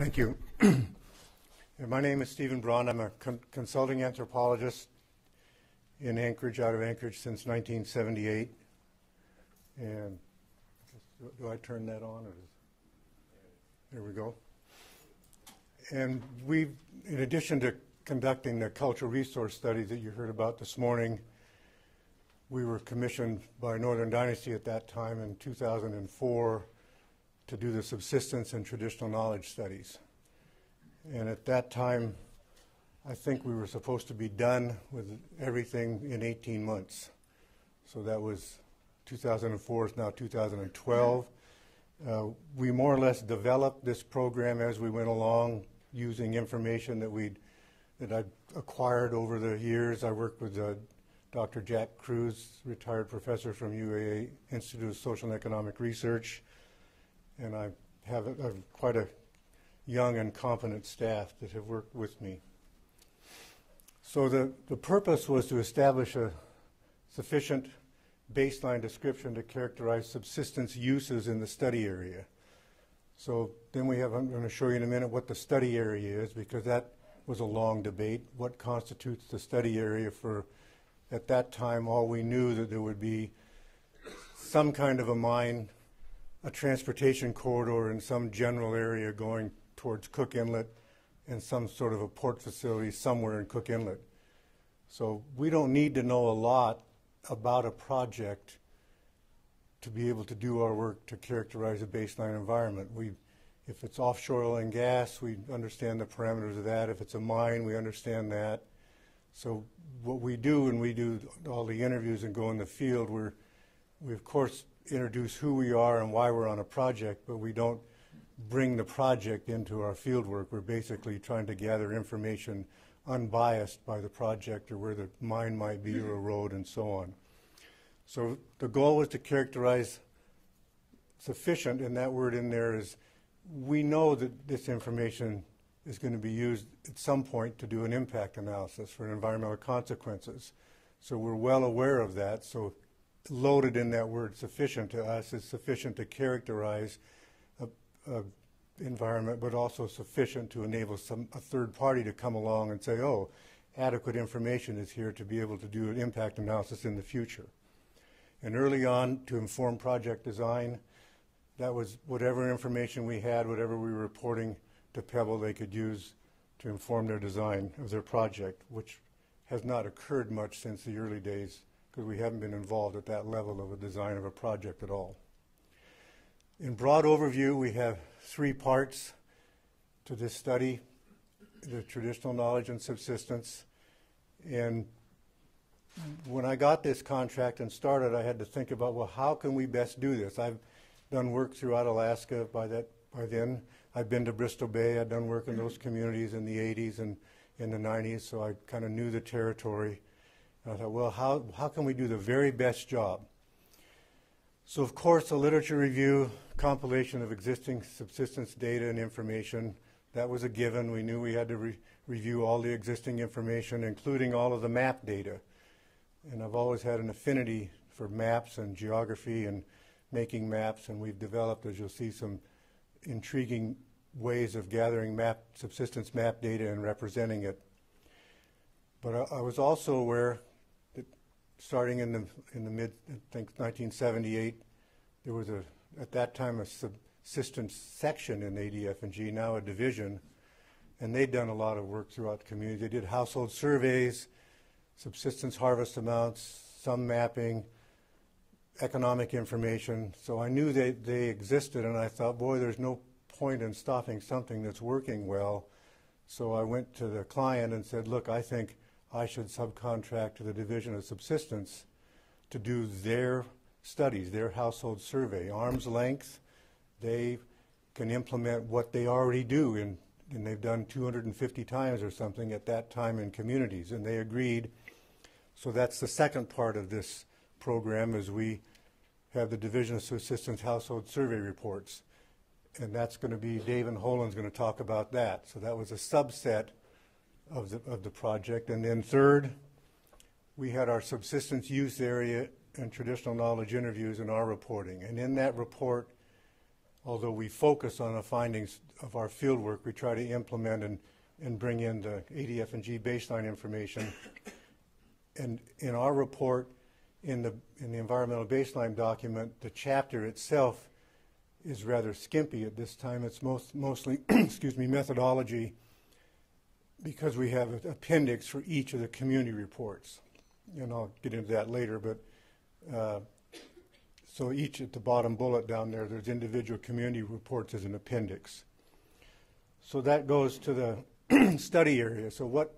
Thank you. My name is Stephen Braund. I'm a con consulting anthropologist in Anchorage, out of Anchorage since 1978. And do, I turn that on? Or there we go. And we, in addition to conducting the cultural resource study that you heard about this morning, we were commissioned by Northern Dynasty at that time in 2004 to do the subsistence and traditional knowledge studies. And at that time, I think we were supposed to be done with everything in 18 months. So that was 2004 is now 2012. Uh, we more or less developed this program as we went along using information that we'd that I acquired over the years. I worked with uh, Dr. Jack Kruse, retired professor from UAA Institute of Social and Economic Research, and I have, a, have quite a young and competent staff that have worked with me. So the, the purpose was to establish a sufficient baseline description to characterize subsistence uses in the study area. So then we have, I'm going to show you in a minute what the study area is because that was a long debate. What constitutes the study area for at that time, all we knew that there would be some kind of a mine, a transportation corridor in some general area going towards Cook Inlet, and some sort of a port facility somewhere in Cook Inlet. So we don't need to know a lot about a project to be able to do our work to characterize a baseline environment. We, if it's offshore oil and gas, we understand the parameters of that. If it's a mine, we understand that. So what we do when we do all the interviews and go in the field, we're, we of course introduce who we are and why we're on a project, but we don't bring the project into our field work. We're basically trying to gather information unbiased by the project or where the mine might be or a road and so on. So the goal was to characterize sufficient, and that word in there is we know that this information is going to be used at some point to do an impact analysis for environmental consequences. So we're well aware of that. So loaded in that word sufficient to us is sufficient to characterize a, a environment, but also sufficient to enable some a third party to come along and say, oh, adequate information is here to be able to do an impact analysis in the future. And early on, to inform project design, that was whatever information we had, whatever we were reporting to Pebble they could use to inform their design of their project, which has not occurred much since the early days because we haven't been involved at that level of a design of a project at all. In broad overview, we have three parts to this study, the traditional knowledge and subsistence. And when I got this contract and started, I had to think about, well, how can we best do this? I've done work throughout Alaska by that by then. I've been to Bristol Bay. I've done work in those communities in the 80s and in the 90s, so I kind of knew the territory. And I thought, well, how, how can we do the very best job? So, of course, a literature review, compilation of existing subsistence data and information, that was a given. We knew we had to re review all the existing information, including all of the map data. And I've always had an affinity for maps and geography and making maps, and we've developed, as you'll see, some intriguing ways of gathering map, subsistence map data and representing it. But I, I was also aware starting in the, in the mid, I think 1978, there was a, at that time, a subsistence section in ADF&G, now a division, and they'd done a lot of work throughout the community. They did household surveys, subsistence harvest amounts, some mapping, economic information. So I knew they, they existed, and I thought, boy, there's no point in stopping something that's working well. So I went to the client and said, look, I think I should subcontract to the Division of Subsistence to do their studies, their household survey, arm's length. They can implement what they already do, in, and they've done 250 times or something at that time in communities, and they agreed. So that's the second part of this program is we have the Division of Subsistence Household Survey reports. And that's going to be, Dave and Holen's going to talk about that. So that was a subset of the, of the project. And then third, we had our subsistence use area and traditional knowledge interviews in our reporting. And in that report, although we focus on the findings of our field work, we try to implement and, and bring in the ADF and G baseline information. And in our report, in the, in the environmental baseline document, the chapter itself is rather skimpy at this time. It's most, mostly, excuse me, methodology because we have an appendix for each of the community reports. And I'll get into that later, but uh, so each at the bottom bullet down there, there's individual community reports as an appendix. So that goes to the study area. So what,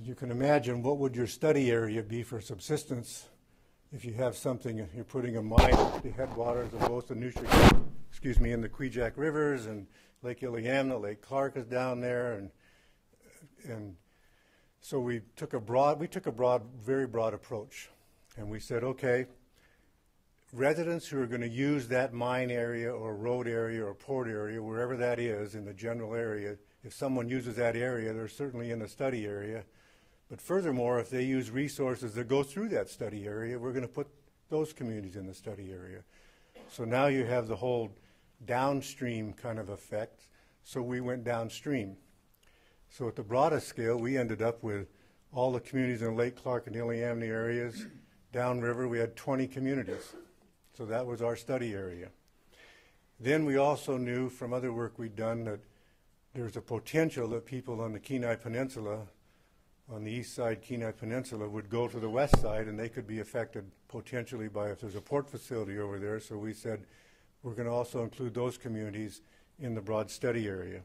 as you can imagine, what would your study area be for subsistence if you have something, you're putting a mine at the headwaters of both the Nushag, excuse me, in the Kvichak rivers and Lake Iliamna, Lake Clark is down there, and and so we took a broad, we took a broad, very broad approach, and we said, okay, residents who are going to use that mine area or road area or port area, wherever that is in the general area, if someone uses that area, they're certainly in the study area. But furthermore, if they use resources that go through that study area, we're going to put those communities in the study area. So now you have the whole downstream kind of effect. So we went downstream. So at the broadest scale, we ended up with all the communities in Lake Clark and Iliamna areas. Downriver, we had 20 communities. So that was our study area. Then we also knew from other work we'd done that there's a potential that people on the Kenai Peninsula on the east side Kenai Peninsula would go to the west side and they could be affected potentially by if there's a port facility over there. So we said we're going to also include those communities in the broad study area.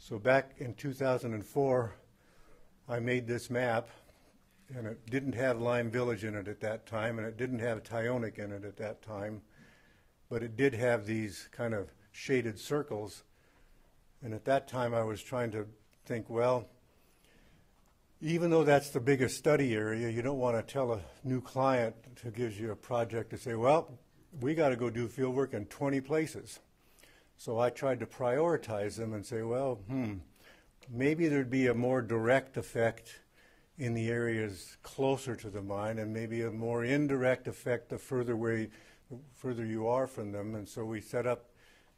So back in 2004, I made this map and it didn't have Lime Village in it at that time and it didn't have Tyonek in it at that time, but it did have these kind of shaded circles. And at that time I was trying to think, well, even though that's the biggest study area, you don't want to tell a new client who gives you a project to say, well, we got to go do field work in 20 places. So I tried to prioritize them and say, well, hmm, maybe there'd be a more direct effect in the areas closer to the mine and maybe a more indirect effect the further away, further you are from them. And so we set up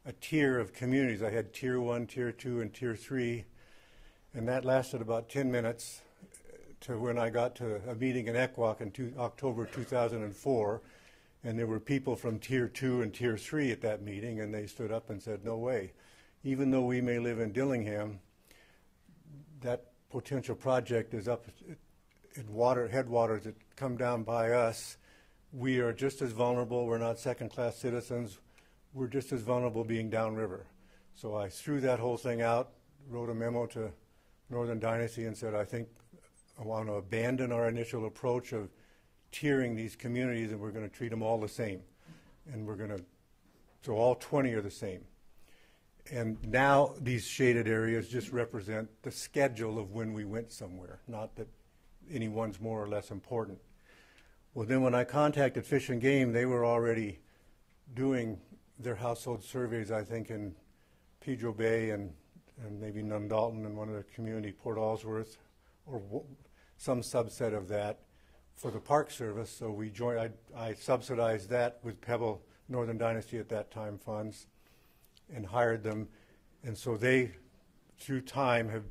a tier of communities. I had tier one, tier two, and tier three. And that lasted about 10 minutes to when I got to a meeting in Ekwok in two, October 2004, and there were people from Tier 2 and Tier 3 at that meeting, and they stood up and said, no way. Even though we may live in Dillingham, that potential project is up in water headwaters that come down by us. We are just as vulnerable. We're not second-class citizens. We're just as vulnerable being downriver. So I threw that whole thing out, wrote a memo to Northern Dynasty and said, I think I want to abandon our initial approach of tiering these communities and we're going to treat them all the same. And we're going to, so all 20 are the same. And now these shaded areas just represent the schedule of when we went somewhere, not that any one's more or less important. Well, then when I contacted Fish and Game, they were already doing their household surveys, I think, in Pedro Bay and, and maybe Nondalton and one of the community, Port Alsworth, or some subset of that for the Park Service. So we joined, I, I subsidized that with Pebble Northern Dynasty at that time funds and hired them. And so they, through time, have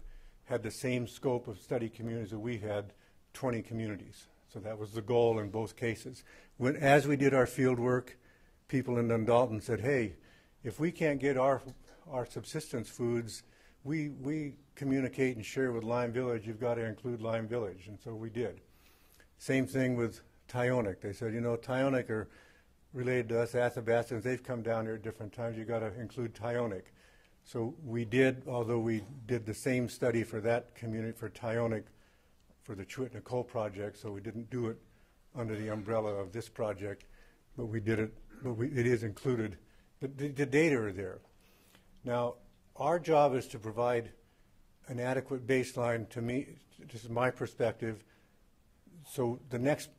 had the same scope of study communities that we had, 20 communities. So that was the goal in both cases. When, as we did our field work, people in Nondalton said, hey, if we can't get our, our subsistence foods we, we communicate and share with Lime Village, you've got to include Lime Village. And so we did. Same thing with Tyonek. They said, you know, Tyonek are related to us Athabascans. They've come down here at different times. You've got to include Tyonek. So we did, although we did the same study for that community, for Tyonek, for the Chuitna Nicole project, so we didn't do it under the umbrella of this project, but we did it, but we, it is included. The, the data are there. Now, our job is to provide an adequate baseline to me, this is my perspective, so the next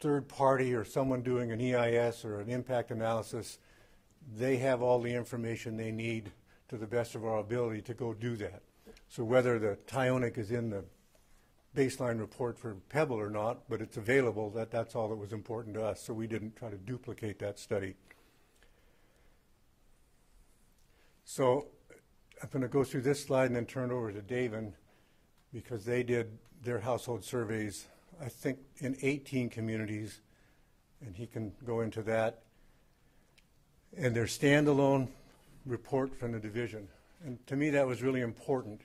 third party or someone doing an EIS or an impact analysis, they have all the information they need to the best of our ability to go do that. So whether the Tyonek is in the baseline report for Pebble or not, but it's available, that, that's all that was important to us. So we didn't try to duplicate that study. So I'm going to go through this slide and then turn it over to David because they did their household surveys, I think, in 18 communities, and he can go into that. And their standalone report from the division. And to me, that was really important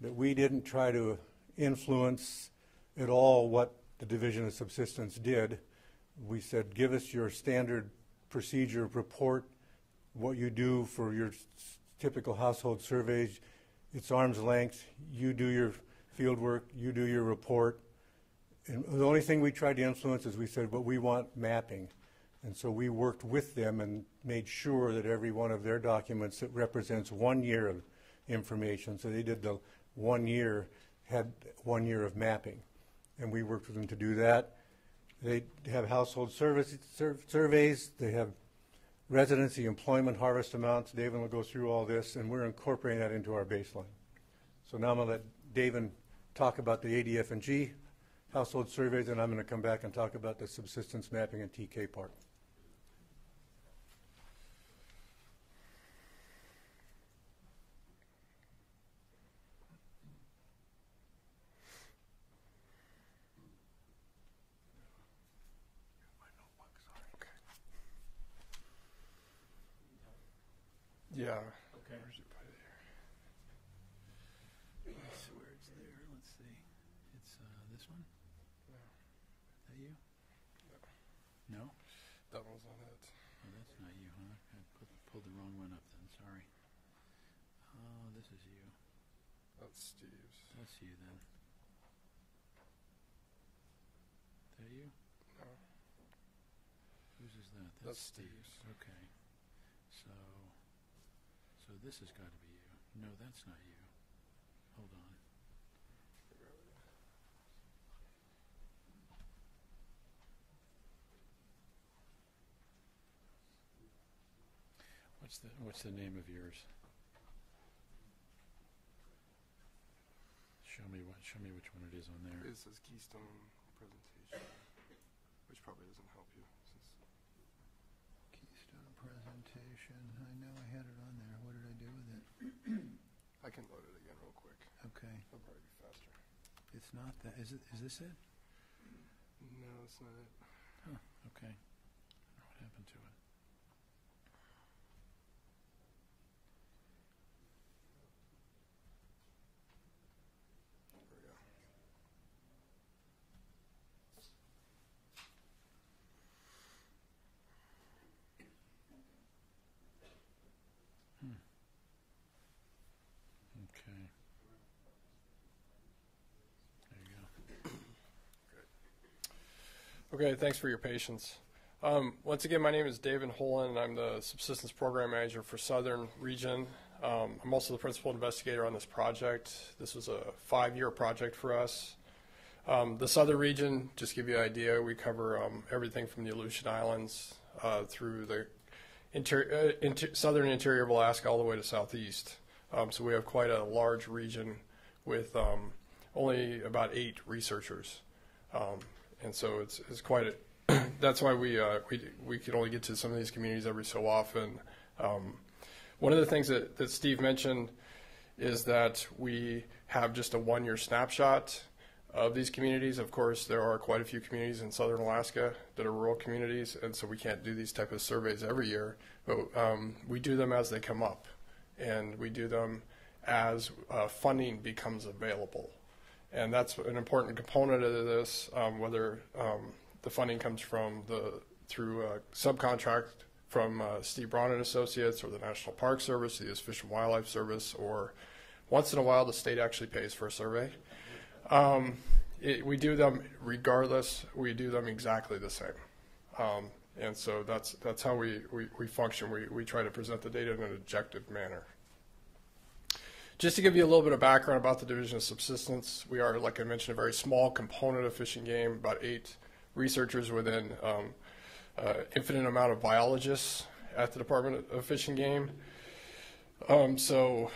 that we didn't try to influence at all what the Division of Subsistence did. We said, give us your standard procedure report, what you do for your typical household surveys. It's arm's length. You do your field work, you do your report. And the only thing we tried to influence is we said, but we want mapping. And so we worked with them and made sure that every one of their documents that represents one year of information, so they did the one year, had one year of mapping. And we worked with them to do that. They have household service, sur- surveys, they have residency, employment, harvest amounts. David will go through all this, and we're incorporating that into our baseline. So now I'm gonna let David talk about the ADF and G household surveys, and I'm gonna come back and talk about the subsistence mapping and TK part. Yeah. Okay. Where's it put it here? Let's see where it's there. Let's see. It's uh, this one. No. That you? No. That one's on it. Oh, that's not you, huh? I put, pulled the wrong one up then. Sorry. Oh, this is you. That's Steve's. That's you then. That you? No. Whose is that? That's Steve's. Steve's. Okay. So, so this has got to be you. No, that's not you. Hold on. What's the What's the name of yours? Me what. Show me which one it is on there. It says Keystone presentation, which probably doesn't help you. Since Keystone presentation. I know I had it on there. What did I do with it? I can load it again real quick. Okay, That'll probably be faster. it's not that. Is it? Is this it? No, that's not it. Okay. I wonder what happened to it. There we go. Okay. There you go. Okay, thanks for your patience. Um, once again, my name is David Holen, and I'm the Subsistence Program Manager for Southern Region. Um, I'm also the principal investigator on this project. This was a five-year project for us. Um, the Southern Region, just to give you an idea, we cover um, everything from the Aleutian Islands uh, through the inter- uh, inter- southern interior of Alaska all the way to southeast. Um, so we have quite a large region with um, only about eight researchers. Um, and so it's, it's quite a, that's why we, uh, we, we can only get to some of these communities every so often. Um, one of the things that, that Steve mentioned is that we have just a one year snapshot of these communities. Of course, there are quite a few communities in southern Alaska that are rural communities, and so we can't do these type of surveys every year, but um, we do them as they come up, and we do them as uh, funding becomes available. And that's an important component of this, um, whether um, the funding comes from the through a subcontract from uh, Steve Braund and Associates or the National Park Service, the U.S. Fish and Wildlife Service, or once in a while the state actually pays for a survey. Um, it, we do them regardless. We do them exactly the same, um, and so that's that's how we, we, we function. We we try to present the data in an objective manner. Just to give you a little bit of background about the Division of Subsistence, we are, like I mentioned, a very small component of Fish and Game. About eight researchers within um, uh, infinite amount of biologists at the Department of Fish and Game. Um, so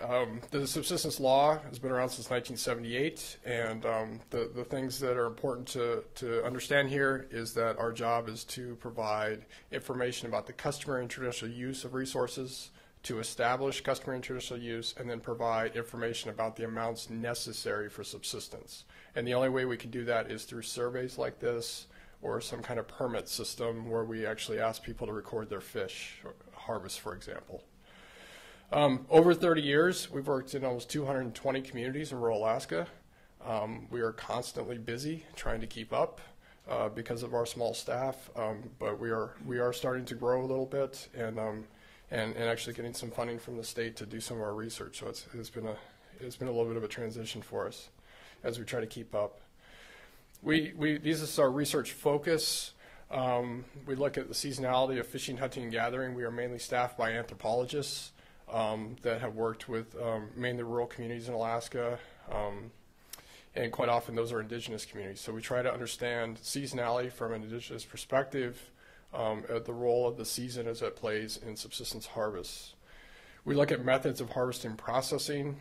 um, the subsistence law has been around since 1978, and um, the, the things that are important to, to understand here is that our job is to provide information about the customary and traditional use of resources, to establish customary and traditional use and then provide information about the amounts necessary for subsistence. And the only way we can do that is through surveys like this or some kind of permit system where we actually ask people to record their fish harvest, for example. Um, over 30 years, we've worked in almost 220 communities in rural Alaska. Um, we are constantly busy trying to keep up uh, because of our small staff, um, but we are we are starting to grow a little bit and um, and and actually getting some funding from the state to do some of our research. So it's it's been a it's been a little bit of a transition for us as we try to keep up. We we this is our research focus. Um, we look at the seasonality of fishing, hunting, and gathering. We are mainly staffed by anthropologists um, that have worked with um, mainly rural communities in Alaska. Um, and quite often those are indigenous communities. So we try to understand seasonality from an indigenous perspective, um, at the role of the season as it plays in subsistence harvests. We look at methods of harvesting processing,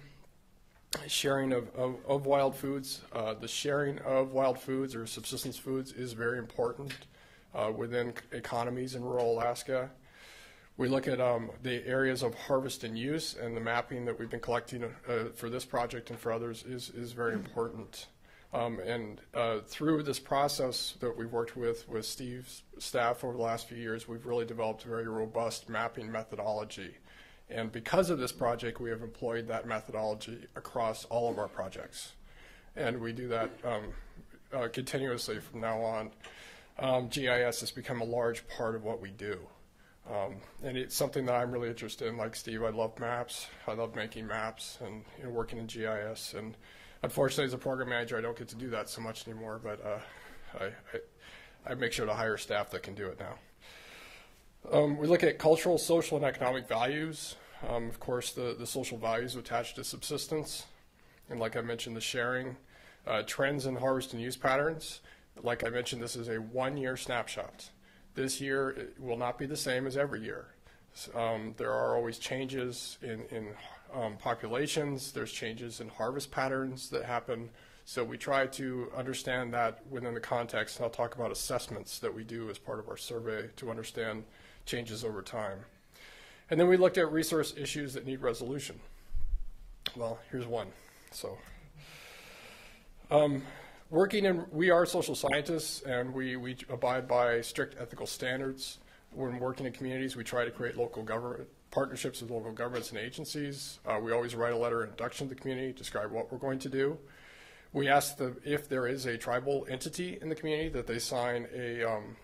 sharing of, of, of wild foods. Uh, the sharing of wild foods or subsistence foods is very important uh, within economies in rural Alaska. We look at um, the areas of harvest and use, and the mapping that we've been collecting uh, for this project and for others is, is very important. Um, and uh, through this process that we've worked with with Steve's staff over the last few years, we've really developed a very robust mapping methodology. And because of this project, we have employed that methodology across all of our projects. And we do that um, uh, continuously from now on. Um, GIS has become a large part of what we do. Um, and it's something that I'm really interested in. Like Steve, I love maps. I love making maps and you know, working in GIS. And unfortunately, as a program manager, I don't get to do that so much anymore. But uh, I, I, I, make sure to hire staff that can do it now. Um, we look at cultural, social, and economic values. Um, of course, the, the social values attached to subsistence. And like I mentioned, the sharing, uh, trends in harvest and use patterns. Like I mentioned, this is a one-year snapshot. This year will not be the same as every year. Um, there are always changes in, in um, populations. There's changes in harvest patterns that happen. So we try to understand that within the context. And I'll talk about assessments that we do as part of our survey to understand changes over time. And then we looked at resource issues that need resolution. Well, here's one. So um, working in, we are social scientists and we, we abide by strict ethical standards. When working in communities, we try to create local government partnerships with local governments and agencies. Uh, we always write a letter of introduction to the community, describe what we're going to do. We ask the, if there is a tribal entity in the community that they sign a, um,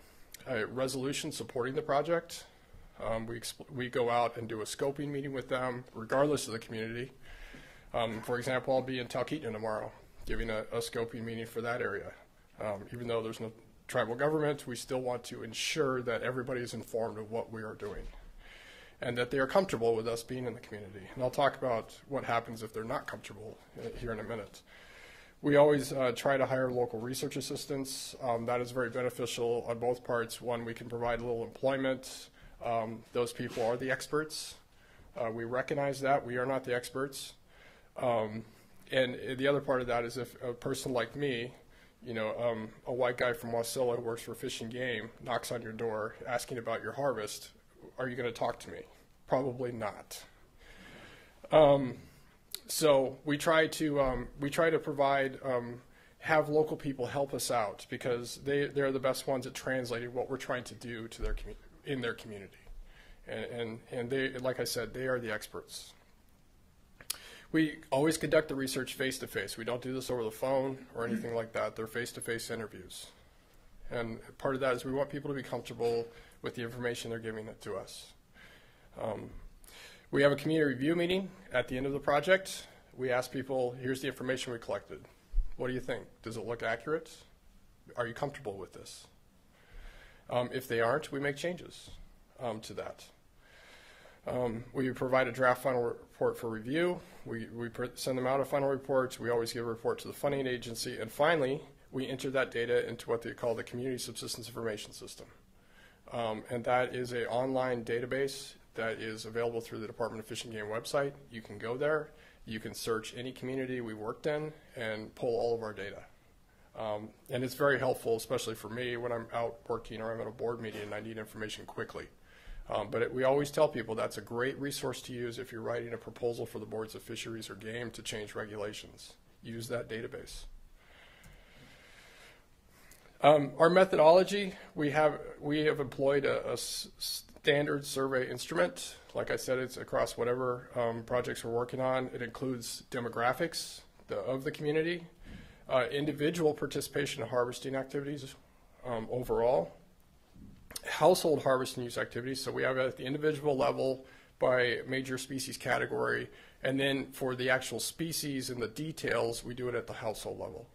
a resolution supporting the project. Um, we, we go out and do a scoping meeting with them, regardless of the community. Um, for example, I'll be in Talkeetna tomorrow giving a, a scoping meeting for that area. Um, even though there's no tribal government, we still want to ensure that everybody is informed of what we are doing and that they are comfortable with us being in the community. And I'll talk about what happens if they're not comfortable uh, here in a minute. We always uh, try to hire local research assistants. Um, that is very beneficial on both parts. One, we can provide a little employment. Um, those people are the experts. Uh, we recognize that. We are not the experts. Um, and the other part of that is if a person like me, you know, um, a white guy from Wasilla who works for Fish and Game knocks on your door asking about your harvest, are you going to talk to me? Probably not. Um, so we try to um, we try to provide um, have local people help us out because they they're the best ones at translating what we're trying to do to their in their community, and, and and they like I said they are the experts. We always conduct the research face to face. We don't do this over the phone or anything like that. They're face to face interviews. And part of that is we want people to be comfortable with the information they're giving it to us. Um, we have a community review meeting at the end of the project. We ask people, here's the information we collected. What do you think? Does it look accurate? Are you comfortable with this? Um, if they aren't, we make changes um, to that. Um, we provide a draft final report for review. We, we send them out a final report. We always give a report to the funding agency. And finally, we enter that data into what they call the Community Subsistence Information System. Um, and that is an online database that is available through the Department of Fish and Game website. You can go there. You can search any community we worked in and pull all of our data. Um, and it's very helpful, especially for me when I'm out working or I'm at a board meeting and I need information quickly. Um, but it, we always tell people that's a great resource to use if you're writing a proposal for the boards of fisheries or game to change regulations. Use that database. Um, our methodology, we have we have employed a, standard survey instrument. Like I said, it's across whatever um, projects we're working on. It includes demographics the, of the community, uh, individual participation in harvesting activities um, overall, household harvest and use activities. So we have it at the individual level by major species category, and then for the actual species and the details, we do it at the household level.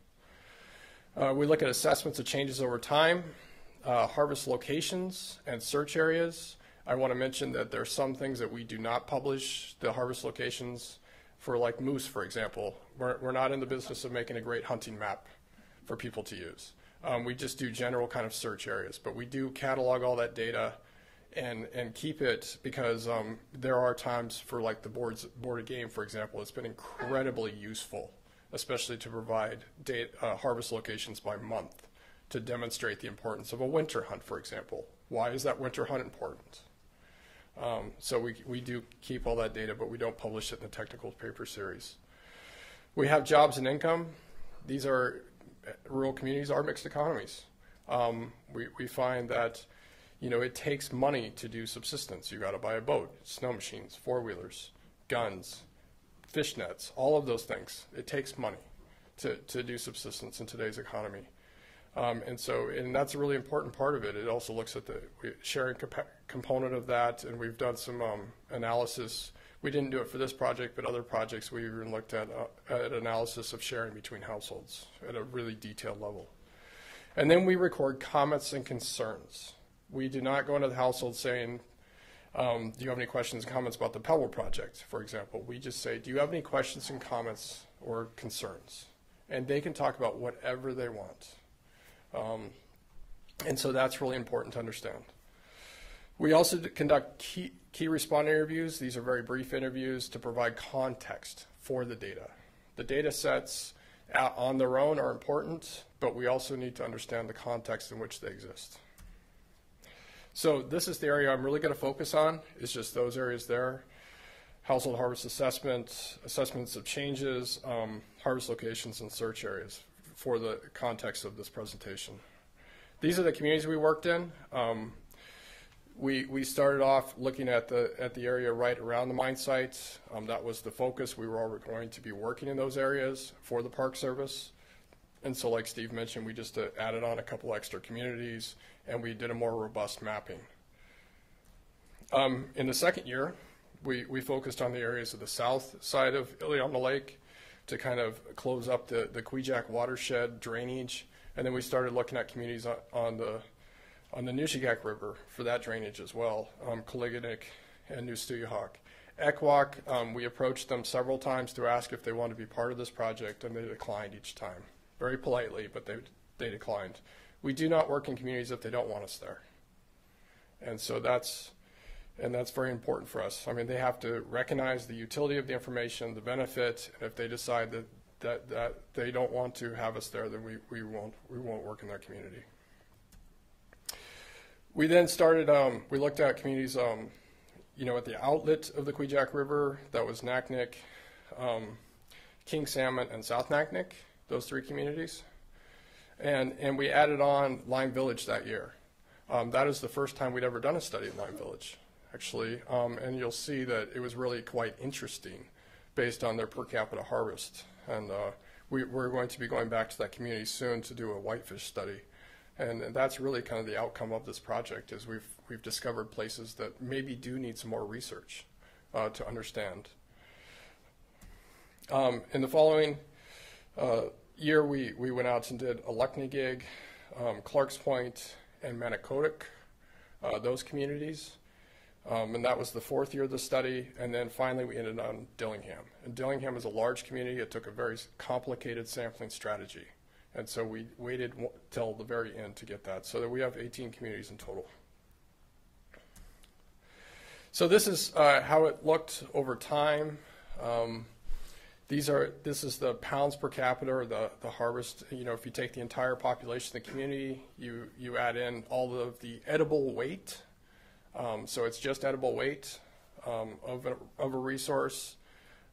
Uh, we look at assessments of changes over time, uh, harvest locations, and search areas. I want to mention that there are some things that we do not publish, the harvest locations for like moose, for example. We're, we're not in the business of making a great hunting map for people to use. Um, we just do general kind of search areas, but we do catalog all that data and and keep it because um, there are times for like the boards board of game, for example, it's been incredibly useful, especially to provide uh, harvest locations by month to demonstrate the importance of a winter hunt, for example. Why is that winter hunt important? Um, so we, we do keep all that data, but we don't publish it in the technical paper series. We have jobs and income. These are rural communities are mixed economies. Um, we, we find that you know it takes money to do subsistence. You got to buy a boat, snow machines, four wheelers, guns, fish nets, all of those things. It takes money to, to do subsistence in today's economy. Um, and so, and that's a really important part of it. It also looks at the sharing comp- component of that, and we've done some um, analysis. We didn't do it for this project, but other projects we even looked at, uh, at analysis of sharing between households at a really detailed level. And then we record comments and concerns. We do not go into the household saying, um, do you have any questions and comments about the Pebble project, for example? We just say, do you have any questions and comments or concerns? And they can talk about whatever they want. Um, and so that's really important to understand. We also conduct key, key responder interviews. These are very brief interviews to provide context for the data. The data sets on their own are important, but we also need to understand the context in which they exist. So this is the area I'm really going to focus on, is just those areas there. Household harvest assessment, assessments of changes, um, harvest locations, and search areas for the context of this presentation. These are the communities we worked in. Um, we, we started off looking at the, at the area right around the mine sites. Um, that was the focus. We were all going to be working in those areas for the Park Service. And so, like Steve mentioned, we just uh, added on a couple extra communities and we did a more robust mapping. Um, in the second year, we, we focused on the areas of the south side of Iliamna Lake to kind of close up the, the Kvichak watershed drainage. And then we started looking at communities on, on the on the Nushagak River for that drainage as well, um, Koliganek and New Stuyahok. Ekwok, um, we approached them several times to ask if they wanted to be part of this project, and they declined each time. Very politely, but they, they declined. We do not work in communities if they don't want us there. And so that's, and that's very important for us. I mean, they have to recognize the utility of the information, the benefit, and if they decide that, that, that they don't want to have us there, then we, we, won't, we won't work in their community. We then started, um, we looked at communities, um, you know, at the outlet of the Kvichak River, that was Naknek, um, King Salmon, and South Naknek, those three communities. And, and we added on Lime Village that year. Um, that is the first time we'd ever done a study in Lime Village, actually. Um, and you'll see that it was really quite interesting based on their per capita harvest. And uh, we, we're going to be going back to that community soon to do a whitefish study. And, and that's really kind of the outcome of this project is we've, we've discovered places that maybe do need some more research uh, to understand. Um, in the following uh, year, we, we went out and did Aleknagik, um, Clarks Point, and Manokotak, uh, those communities. Um, and that was the fourth year of the study. And then finally, we ended on Dillingham. And Dillingham is a large community. It took a very complicated sampling strategy. And so we waited till the very end to get that, so that we have 18 communities in total. So this is uh, how it looked over time. Um, these are this is the pounds per capita or the, the harvest. You know, if you take the entire population of the community, you you add in all of the edible weight, Um, so it's just edible weight um, of, a, of a resource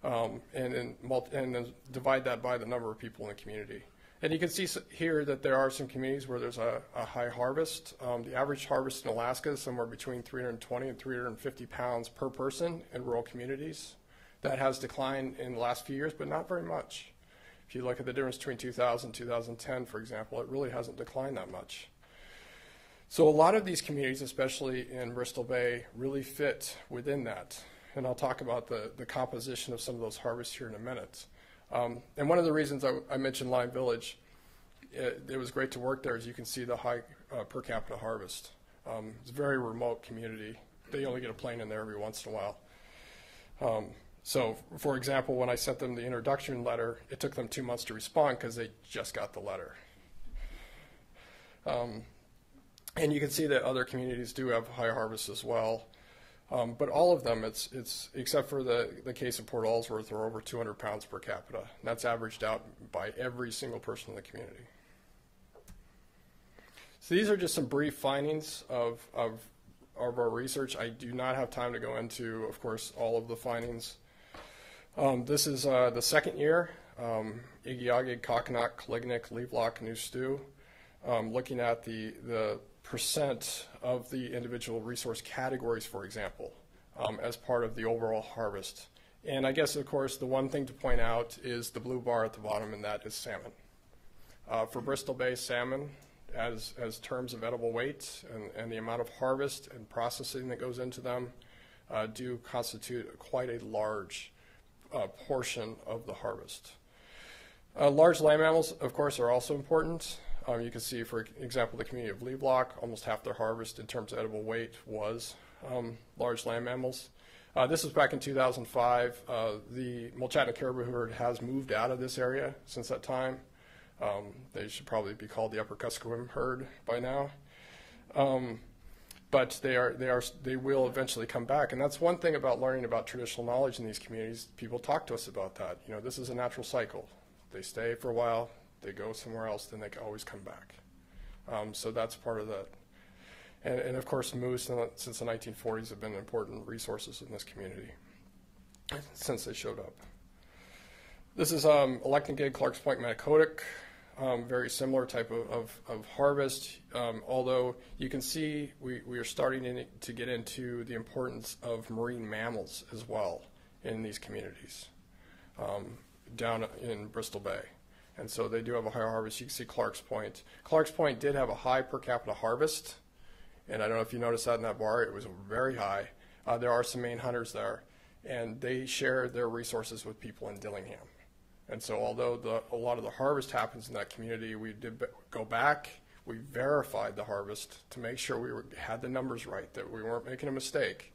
um, and, then multi- and then divide that by the number of people in the community. And you can see here that there are some communities where there's a, a high harvest. Um, the average harvest in Alaska is somewhere between 320 and 350 pounds per person in rural communities. That has declined in the last few years, but not very much. If you look at the difference between 2000 and 2010, for example, it really hasn't declined that much. So a lot of these communities, especially in Bristol Bay, really fit within that. And I'll talk about the, the composition of some of those harvests here in a minute. Um, and one of the reasons I, I mentioned Lime Village, it, it, was great to work there, as you can see the high uh, per capita harvest. Um, it's a very remote community. They only get a plane in there every once in a while. Um, so, for example, when I sent them the introduction letter, it took them two months to respond because they just got the letter. Um, and you can see that other communities do have high harvests as well. Um, but all of them, it's, it's except for the, the case of Port Alsworth, are over 200 pounds per capita. And that's averaged out by every single person in the community. So these are just some brief findings of, of, of our research. I do not have time to go into, of course, all of the findings. Um, this is uh, the second year, um, Igiugig, Kokhanok, Koliganek, Levelock, New Stew, um, looking at the, the percent of the individual resource categories, for example, um, as part of the overall harvest. And I guess, of course, the one thing to point out is the blue bar at the bottom, and that is salmon. Uh, for Bristol Bay salmon, as, as terms of edible weight and, and the amount of harvest and processing that goes into them, uh, do constitute quite a large uh, portion of the harvest. Uh, large land mammals, of course, are also important. Um, you can see, for example, the community of Levelock, almost half their harvest in terms of edible weight was um, large land mammals. Uh, this was back in 2005. Uh, the Mulchatna caribou herd has moved out of this area since that time. Um, they should probably be called the Upper Kuskokwim herd by now. Um, but they are they are they will eventually come back, and that's one thing about learning about traditional knowledge in these communities. People talk to us about that. You know, this is a natural cycle. They stay for a while, they go somewhere else, then they always come back. Um, so that's part of that. And, and of course, moose since the 1940s have been important resources in this community since they showed up. This is um, Aleknagik, Clark's Point, Manokotak. Um, very similar type of, of, of harvest, um, although you can see we, we are starting in, to get into the importance of marine mammals as well in these communities um, down in Bristol Bay. And so they do have a higher harvest. You can see Clark's Point. Clark's Point did have a high per capita harvest. And I don't know if you noticed that in that bar, it was very high. Uh, there are some main hunters there, and they share their resources with people in Dillingham. And so, although the, a lot of the harvest happens in that community, we did go back, we verified the harvest to make sure we were, had the numbers right, that we weren't making a mistake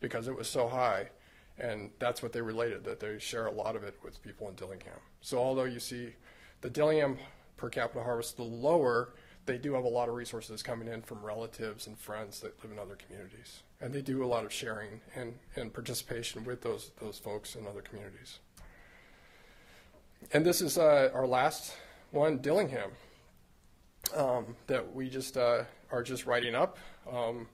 because it was so high. And that's what they related, that they share a lot of it with people in Dillingham. So, although you see the Dillingham per capita harvest, the lower, they do have a lot of resources coming in from relatives and friends that live in other communities. And they do a lot of sharing and, and participation with those, those folks in other communities. And this is uh, our last one, Dillingham, um, that we just uh, are just writing up. Um,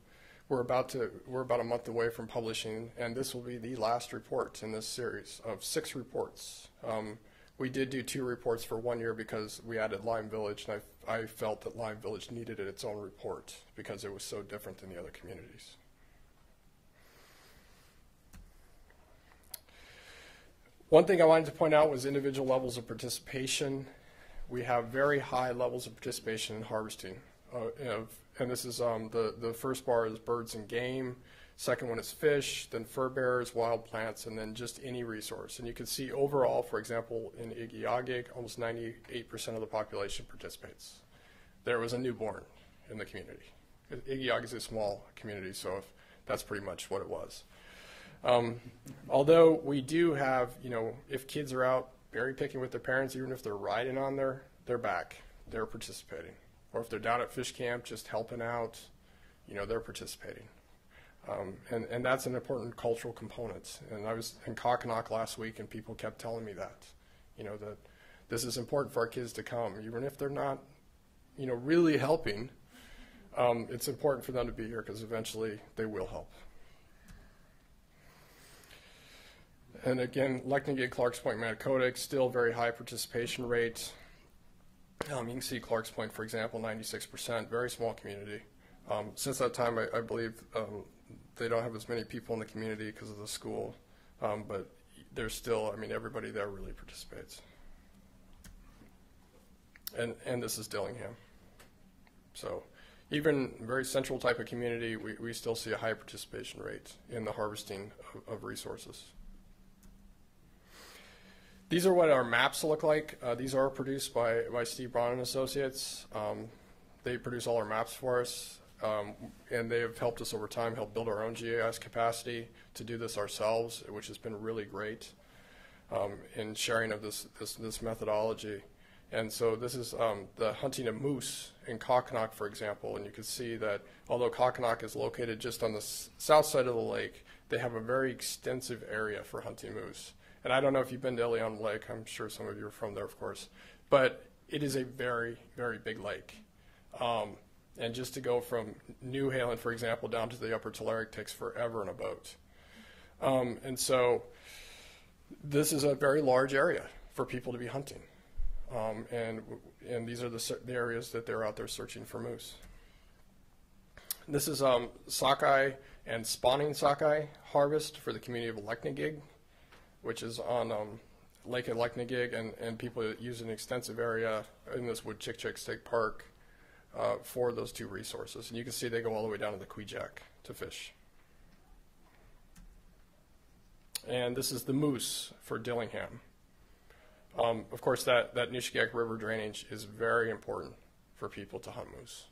we're about to we're about a month away from publishing, and this will be the last report in this series of six reports. Um, we did do two reports for one year because we added Lime Village, and I, I felt that Lime Village needed its own report because it was so different than the other communities. One thing I wanted to point out was individual levels of participation. We have very high levels of participation in harvesting. Uh, and this is um, the, the first bar is birds and game. Second one is fish, then fur bearers, wild plants, and then just any resource. And you can see overall, for example, in Igiugig, almost 98% of the population participates. There was a newborn in the community. Igiugig is a small community, so if, that's pretty much what it was. Um, although we do have, you know, if kids are out berry picking with their parents, even if they're riding on their, their back, they're participating. Or if they're down at fish camp just helping out, you know, they're participating. Um, and, and that's an important cultural component. And I was in Kokhanok last week, and people kept telling me that, you know, that this is important for our kids to come, even if they're not, you know, really helping. um, it's important for them to be here because eventually they will help. And again, Aleknagik, Clarks Point, Manokotak, still very high participation rate. Um, you can see Clarks Point, for example, 96%, very small community. Um, since that time, I, I believe um, they don't have as many people in the community because of the school, um, but there's still, I mean, everybody there really participates. And, and this is Dillingham. So even very central type of community, we, we still see a high participation rate in the harvesting of, of resources. These are what our maps look like. Uh, these are produced by, by Steve Braund and Associates. Um, they produce all our maps for us, um, and they have helped us over time help build our own GIS capacity to do this ourselves, which has been really great um, in sharing of this, this, this methodology. And so this is um, the hunting of moose in Kokhanok, for example, and you can see that although Kokhanok is located just on the south side of the lake, they have a very extensive area for hunting moose. And I don't know if you've been to Iliamna Lake. I'm sure some of you are from there, of course. But it is a very, very big lake. Um, and just to go from Newhalen, for example, down to the Upper Talarik takes forever in a boat. Um, and so this is a very large area for people to be hunting. Um, and, and these are the, the areas that they're out there searching for moose. This is um, sockeye and spawning sockeye harvest for the community of Aleknagik which is on um, Lake of and, and people use an extensive area in this Wood-Tikchik State Park uh, for those two resources. And you can see they go all the way down to the Kvichak to fish. And this is the moose for Dillingham. Um, of course, that, that Nushagak River drainage is very important for people to hunt moose.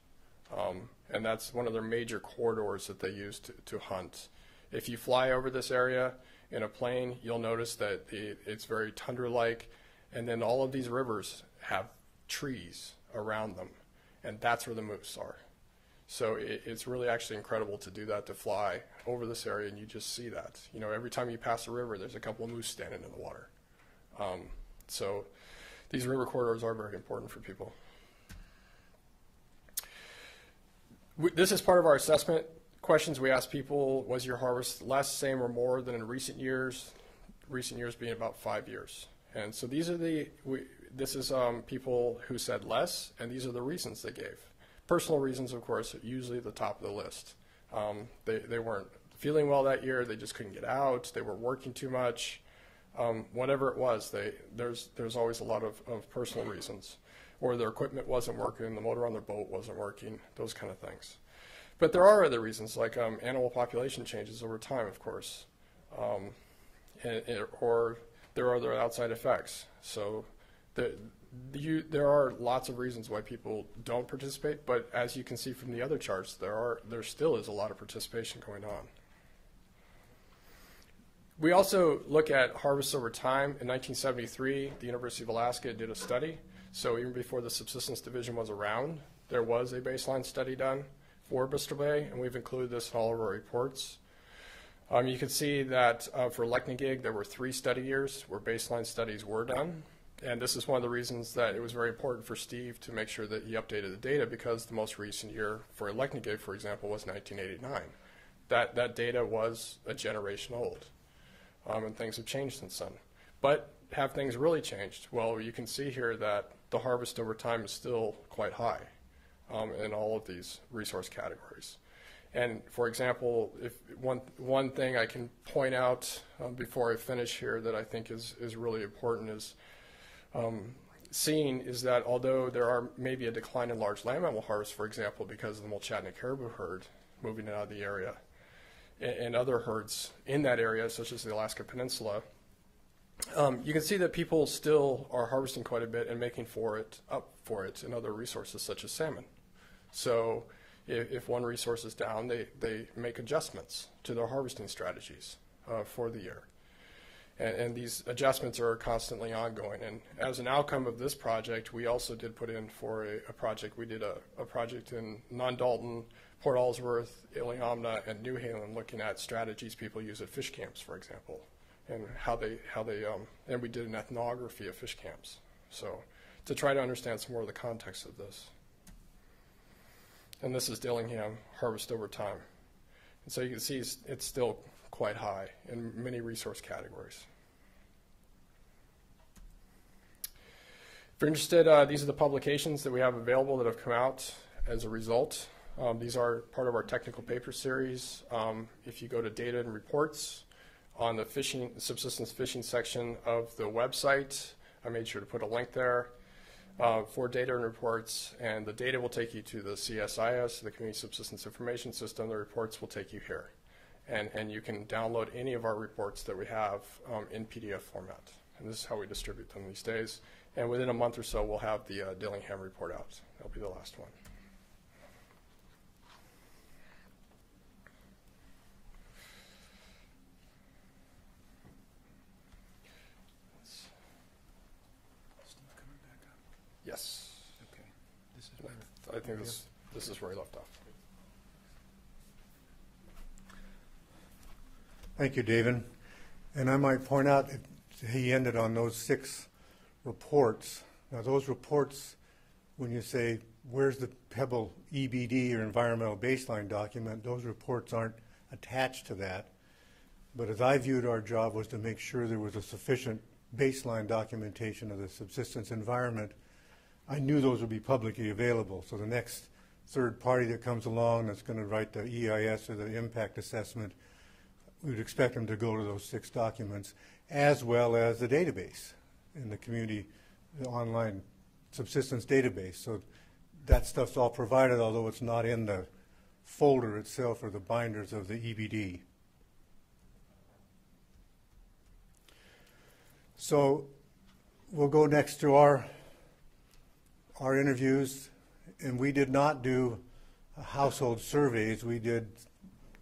Um, and that's one of their major corridors that they use to, to hunt. If you fly over this area, in a plane, you'll notice that it, it's very tundra-like, and then all of these rivers have trees around them, and that's where the moose are. So it, it's really actually incredible to do that, to fly over this area, and you just see that. You know, every time you pass a river, there's a couple of moose standing in the water. Um, so these river corridors are very important for people. This is part of our assessment questions we asked people was your harvest less, same, or more than in recent years? Recent years being about five years. And so these are the, we, this is um, people who said less, and these are the reasons they gave. Personal reasons, of course, usually at the top of the list. Um, they, they weren't feeling well that year, they just couldn't get out, they were working too much. Um, whatever it was, they, there's, there's always a lot of, of personal reasons. Or their equipment wasn't working, the motor on their boat wasn't working, those kind of things. But there are other reasons, like um, animal population changes over time, of course, um, and, and, or there are other outside effects. So the, you, there are lots of reasons why people don't participate, but as you can see from the other charts, there are there still is a lot of participation going on. We also look at harvests over time. In 1973, the University of Alaska did a study. So even before the subsistence division was around, there was a baseline study done for Bristol Bay, and we've included this in all of our reports. Um, you can see that uh, for Aleknagik, there were three study years where baseline studies were done. And this is one of the reasons that it was very important for Steve to make sure that he updated the data because the most recent year for Aleknagik, for example, was 1989. That, that data was a generation old. Um, and things have changed since then. But have things really changed? Well, you can see here that the harvest over time is still quite high um, in all of these resource categories. And for example, if one, one thing I can point out um, before I finish here that I think is, is really important is um, seeing is that although there are maybe a decline in large land mammal harvests, for example, because of the Mulchatna caribou herd moving out of the area, and, and other herds in that area, such as the Alaska Peninsula, um, you can see that people still are harvesting quite a bit and making for it up for it in other resources such as salmon. So if, if one resource is down, they, they make adjustments to their harvesting strategies uh, for the year. And, and, these adjustments are constantly ongoing. And as an outcome of this project, we also did put in for a, a project. We did a, a project in Nondalton, Port Alsworth, Iliamna, and Newhalen, looking at strategies people use at fish camps, for example, and how they how they um, and we did an ethnography of fish camps. So to try to understand some more of the context of this. And this is Dillingham harvest over time. And so you can see it's, it's still quite high in many resource categories. If you're interested, uh, these are the publications that we have available that have come out as a result. Um, these are part of our technical paper series. Um, if you go to data and reports on the fishing subsistence fishing section of the website, I made sure to put a link there uh, for data and reports, and the data will take you to the CSIS, the Community Subsistence Information System. The reports will take you here, and and you can download any of our reports that we have um, in PDF format. And this is how we distribute them these days. And within a month or so, we'll have the uh, Dillingham report out. That'll be the last one. Steve coming back up? Yes, Okay. This is where, I think this this is where he left off. Thank you, David. And I might point out that he ended on those six reports. Now, those reports, when you say, where's the Pebble EBD or environmental baseline document, those reports aren't attached to that. But as I viewed our job was to make sure there was a sufficient baseline documentation of the subsistence environment. I knew those would be publicly available. So the next third party that comes along that's going to write the EIS or the impact assessment, we would expect them to go to those six documents, as well as the database in the community, the online subsistence database. So that stuff's all provided, although it's not in the folder itself or the binders of the EBD. So we'll go next to our our interviews, and we did not do household surveys. We did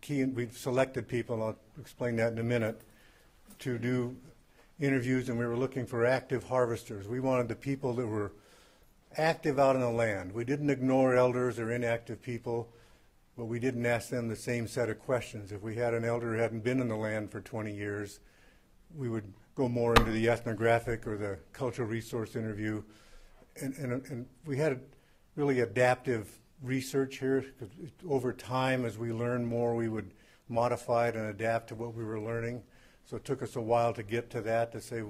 key. We selected people. and I'll explain that in a minute. To do interviews, and we were looking for active harvesters. We wanted the people that were active out in the land. We didn't ignore elders or inactive people, but we didn't ask them the same set of questions. If we had an elder who hadn't been in the land for 20 years, we would go more into the ethnographic or the cultural resource interview. And, and, and we had really adaptive research here. Over time, as we learned more, we would modify it and adapt to what we were learning. So it took us a while to get to that, to say,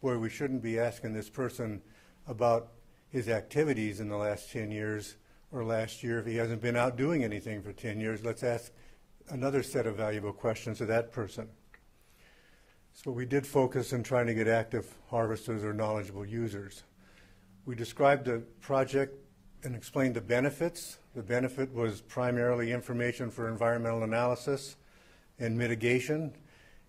boy, we shouldn't be asking this person about his activities in the last 10 years or last year if he hasn't been out doing anything for 10 years. Let's ask another set of valuable questions to that person. So we did focus on trying to get active harvesters or knowledgeable users. We described the project and explained the benefits. The benefit was primarily information for environmental analysis and mitigation,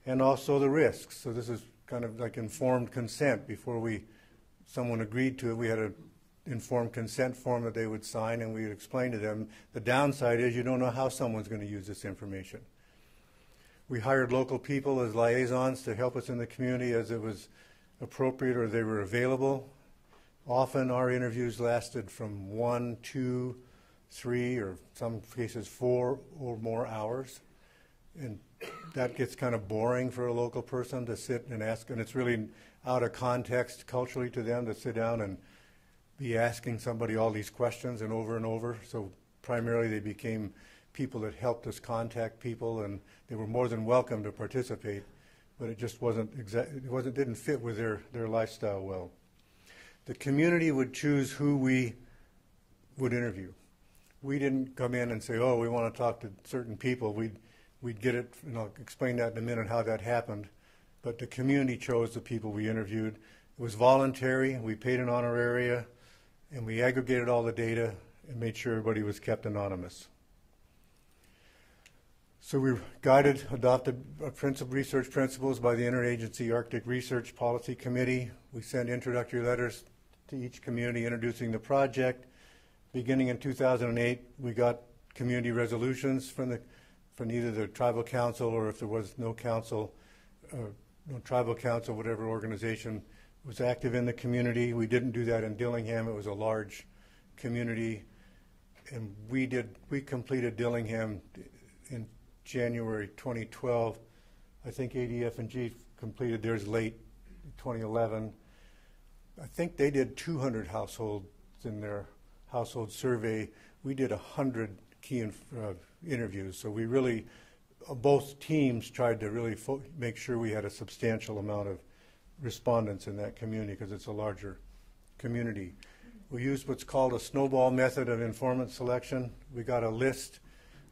and also the risks. So this is kind of like informed consent. Before we, someone agreed to it, we had an informed consent form that they would sign, and we would explain to them, the downside is you don't know how someone's going to use this information. We hired local people as liaisons to help us in the community as it was appropriate or they were available. Often our interviews lasted from one, two, three, or some cases four or more hours. And that gets kind of boring for a local person to sit and ask, and it's really out of context culturally to them to sit down and be asking somebody all these questions and over and over. So primarily they became people that helped us contact people, and they were more than welcome to participate, but it just wasn't exact. It wasn't didn't fit with their their lifestyle well. The community would choose who we would interview. We didn't come in and say, "Oh, we want to talk to certain people." We'd we'd get it, and I'll explain that in a minute how that happened. But the community chose the people we interviewed. It was voluntary. We paid an honoraria, and we aggregated all the data and made sure everybody was kept anonymous. So we guided, adopted uh, principal research principles by the Interagency Arctic Research Policy Committee. We sent introductory letters to each community introducing the project. Beginning in 2008, we got community resolutions from the from either the tribal council or if there was no council, uh, no tribal council, whatever organization was active in the community. We didn't do that in Dillingham. It was a large community, and we did we completed Dillingham in January 2012. I think ADF and G completed theirs late 2011. I think they did 200 households in their household survey. We did 100 key inf- uh, interviews. So we really, uh, both teams tried to really make sure we had a substantial amount of respondents in that community because it's a larger community. We used what's called a snowball method of informant selection. We got a list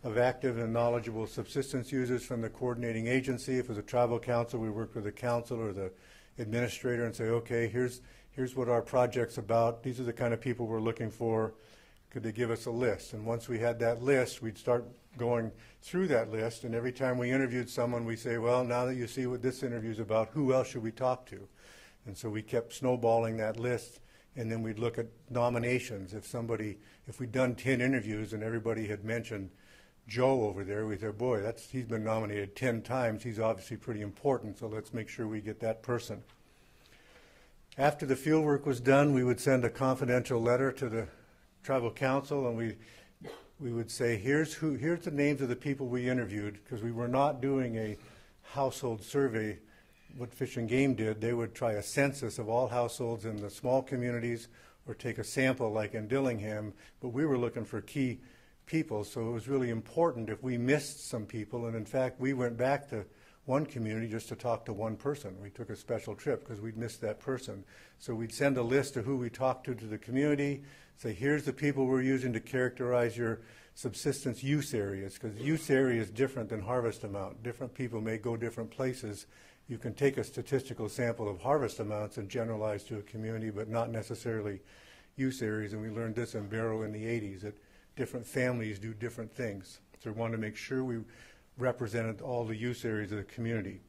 of active and knowledgeable subsistence users from the coordinating agency. If it was a tribal council, we worked with the council or the administrator and say, okay, here's, here's what our project's about. These are the kind of people we're looking for. Could they give us a list? And once we had that list, we'd start going through that list. And every time we interviewed someone, we say, well, now that you see what this interview's about, who else should we talk to? And so we kept snowballing that list. And then we'd look at nominations. If somebody, if we'd done 10 interviews and everybody had mentioned Joe over there, we said, boy, that's, he's been nominated 10 times. He's obviously pretty important, so let's make sure we get that person. After the field work was done, we would send a confidential letter to the tribal council and we, we would say, here's who, here's the names of the people we interviewed, because we were not doing a household survey, what Fish and Game did. They would try a census of all households in the small communities or take a sample like in Dillingham, but we were looking for key people, so it was really important if we missed some people, and in fact, we went back to one community just to talk to one person. We took a special trip because we'd missed that person. So we'd send a list of who we talked to to the community, say, here's the people we're using to characterize your subsistence use areas, because use area is different than harvest amount. Different people may go different places. You can take a statistical sample of harvest amounts and generalize to a community, but not necessarily use areas. And we learned this in Barrow in the 80s, that different families do different things. So we wanted to make sure we represented all the use areas of the community.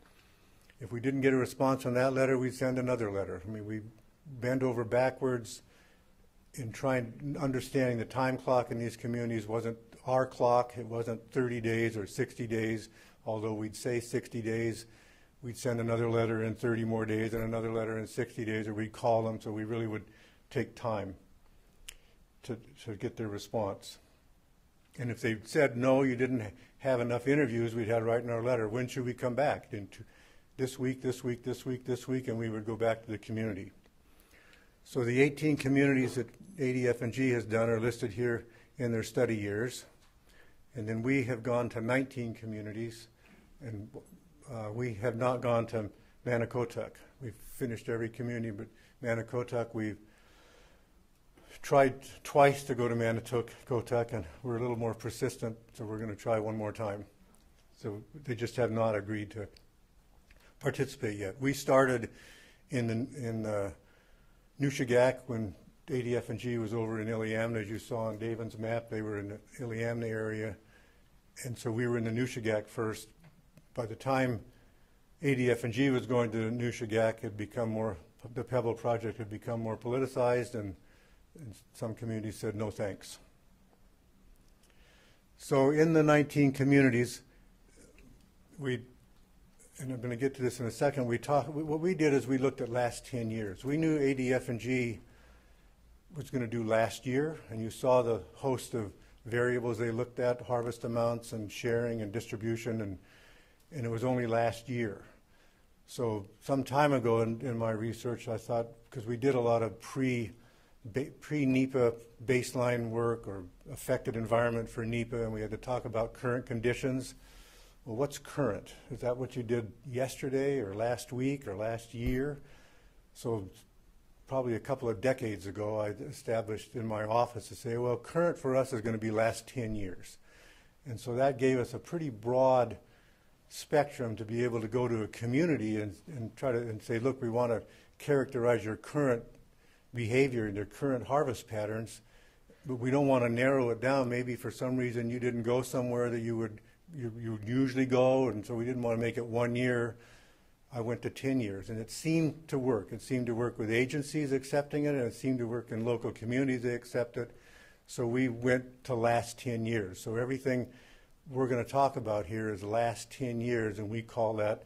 If we didn't get a response on that letter, we'd send another letter. I mean, we bend over backwards in trying, understanding the time clock in these communities wasn't our clock. It wasn't 30 days or 60 days, although we'd say 60 days. We'd send another letter in 30 more days and another letter in 60 days, or we'd call them, so we really would take time to, to get their response. And if they said, no, you didn't have enough interviews, we'd have right in our letter, when should we come back? In two, this week, this week, this week, this week, and we would go back to the community. So the 18 communities that ADF&G has done are listed here in their study years. And then we have gone to 19 communities, and uh, we have not gone to Manokotak. We've finished every community but Manokotak. We've tried twice to go to Manokotak, and we're a little more persistent, so we're going to try one more time. So they just have not agreed to participate yet. We started in the, in uh, Nushagak when ADF&G was over in Iliamna, as you saw on David's map. They were in the Iliamna area, and so we were in the Nushagak first. By the time ADF&G was going to Nushagak, had become more the Pebble project had become more politicized, and and some communities said, no thanks. So in the 19 communities, we, and I'm going to get to this in a second, we talk, what we did is we looked at last 10 years. We knew ADF&G was going to do last year, and you saw the host of variables they looked at, harvest amounts and sharing and distribution, and, and it was only last year. So some time ago in, in my research, I thought, because we did a lot of pre- pre-NEPA baseline work or affected environment for NEPA, and we had to talk about current conditions. Well, what's current? Is that what you did yesterday or last week or last year? So probably a couple of decades ago, I established in my office to say, well, current for us is going to be last 10 years. And so that gave us a pretty broad spectrum to be able to go to a community and, and try to and say, look, we want to characterize your current behavior in their current harvest patterns, but we don't want to narrow it down. Maybe for some reason you didn't go somewhere that you would you, you would usually go, and so we didn't want to make it one year. I went to 10 years, and it seemed to work. It seemed to work with agencies accepting it, and it seemed to work in local communities they accept it. So we went to last 10 years. So everything we're going to talk about here is last 10 years, and we call that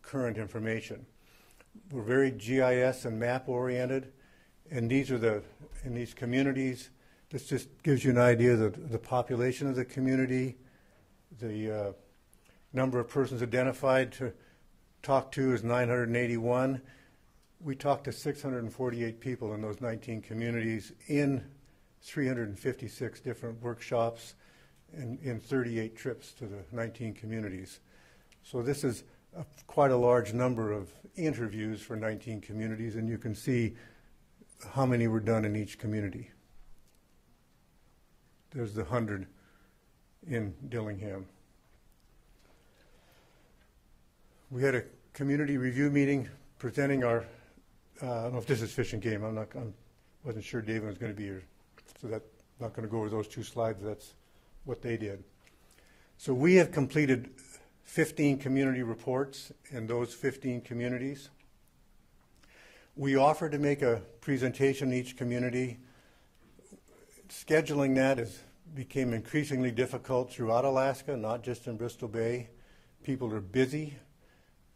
current information. We're very GIS and map oriented and these are the, in these communities, this just gives you an idea of the, population of the community, the uh, number of persons identified to talk to is 981. We talked to 648 people in those 19 communities in 356 different workshops, and in 38 trips to the 19 communities. So this is a, quite a large number of interviews for 19 communities, and you can see how many were done in each community. There's the 100 in Dillingham. We had a community review meeting presenting our, uh, I don't know if this is Fish and Game, I'm not, I wasn't sure David was going to be here, so that, not going to go over those two slides, that's what they did. So we have completed 15 community reports in those 15 communities. We offer to make a presentation in each community. Scheduling that is, became increasingly difficult throughout Alaska, not just in Bristol Bay. People are busy,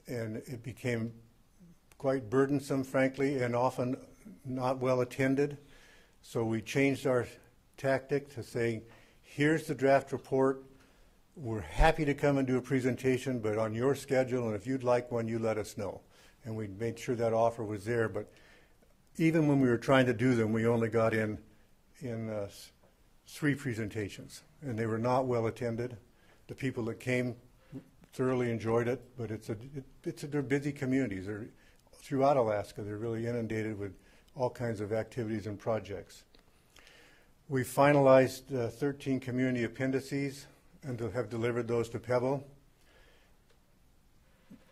and it became quite burdensome, frankly, and often not well attended. So we changed our tactic to say, here's the draft report. We're happy to come and do a presentation, but on your schedule, and if you'd like one, you let us know. And we made sure that offer was there. But even when we were trying to do them, we only got in in uh, three presentations, and they were not well attended. The people that came thoroughly enjoyed it, but it's a it, it's a, they're busy communities. They're throughout Alaska. They're really inundated with all kinds of activities and projects. We finalized uh, 13 community appendices and have delivered those to Pebble.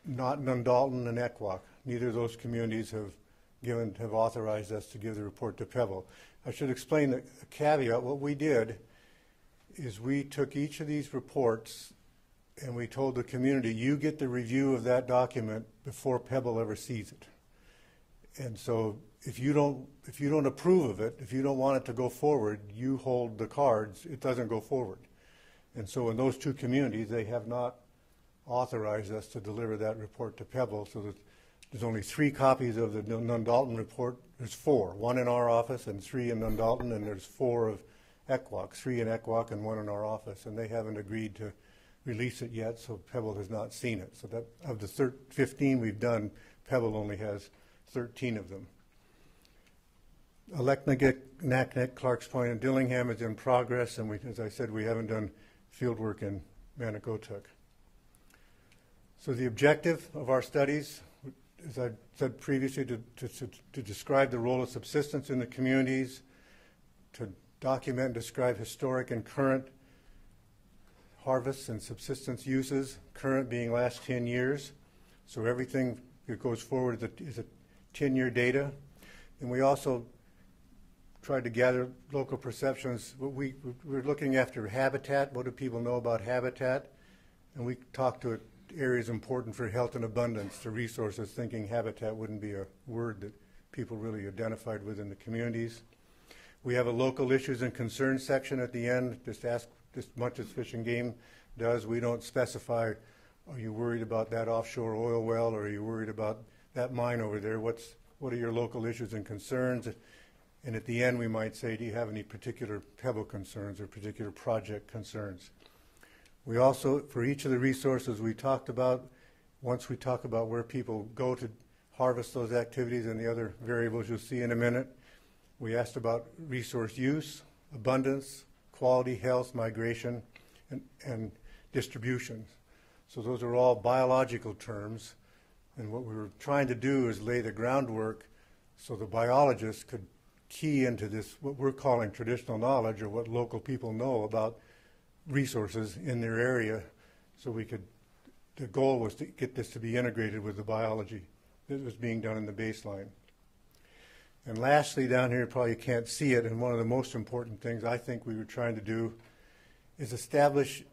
Not Nondalton and Ekwok. Neither of those communities have given have authorized us to give the report to Pebble. I should explain the caveat. What we did is we took each of these reports and we told the community, you get the review of that document before Pebble ever sees it. And so if you don't if you don't approve of it, if you don't want it to go forward, you hold the cards, it doesn't go forward. And so in those two communities, they have not authorized us to deliver that report to Pebble. So that there's only three copies of the Nondalton report. There's four, one in our office and three in Nondalton, and there's four of Ekwok, three in Ekwok and one in our office. And they haven't agreed to release it yet, so Pebble has not seen it. So that of the thir- 15 we've done, Pebble only has 13 of them. Aleknagik, Naknek, Clarks Point, and Dillingham is in progress, and we, as I said, we haven't done field work in Manokotak. So the objective of our studies, as I said previously, to, to, to, describe the role of subsistence in the communities, to document and describe historic and current harvests and subsistence uses, current being last 10 years. So everything that goes forward is a, 10-year data. And we also tried to gather local perceptions. We, we're looking after habitat. What do people know about habitat? And we talked to areas important for health and abundance, to resources, thinking habitat wouldn't be a word that people really identified with in the communities. We have a local issues and concerns section at the end. Just ask as much as Fish and Game does. We don't specify, are you worried about that offshore oil well, or are you worried about that mine over there? What's, what are your local issues and concerns? And at the end, we might say, do you have any particular Pebble concerns or particular project concerns? We also, for each of the resources we talked about, once we talk about where people go to harvest those activities and the other variables you'll see in a minute, we asked about resource use, abundance, quality, health, migration, and, and distribution. So those are all biological terms. And what we were trying to do is lay the groundwork so the biologists could key into this, what we're calling traditional knowledge or what local people know about resources in their area. So we could, the goal was to get this to be integrated with the biology that was being done in the baseline. And lastly, down here, you probably can't see it, and one of the most important things I think we were trying to do is establish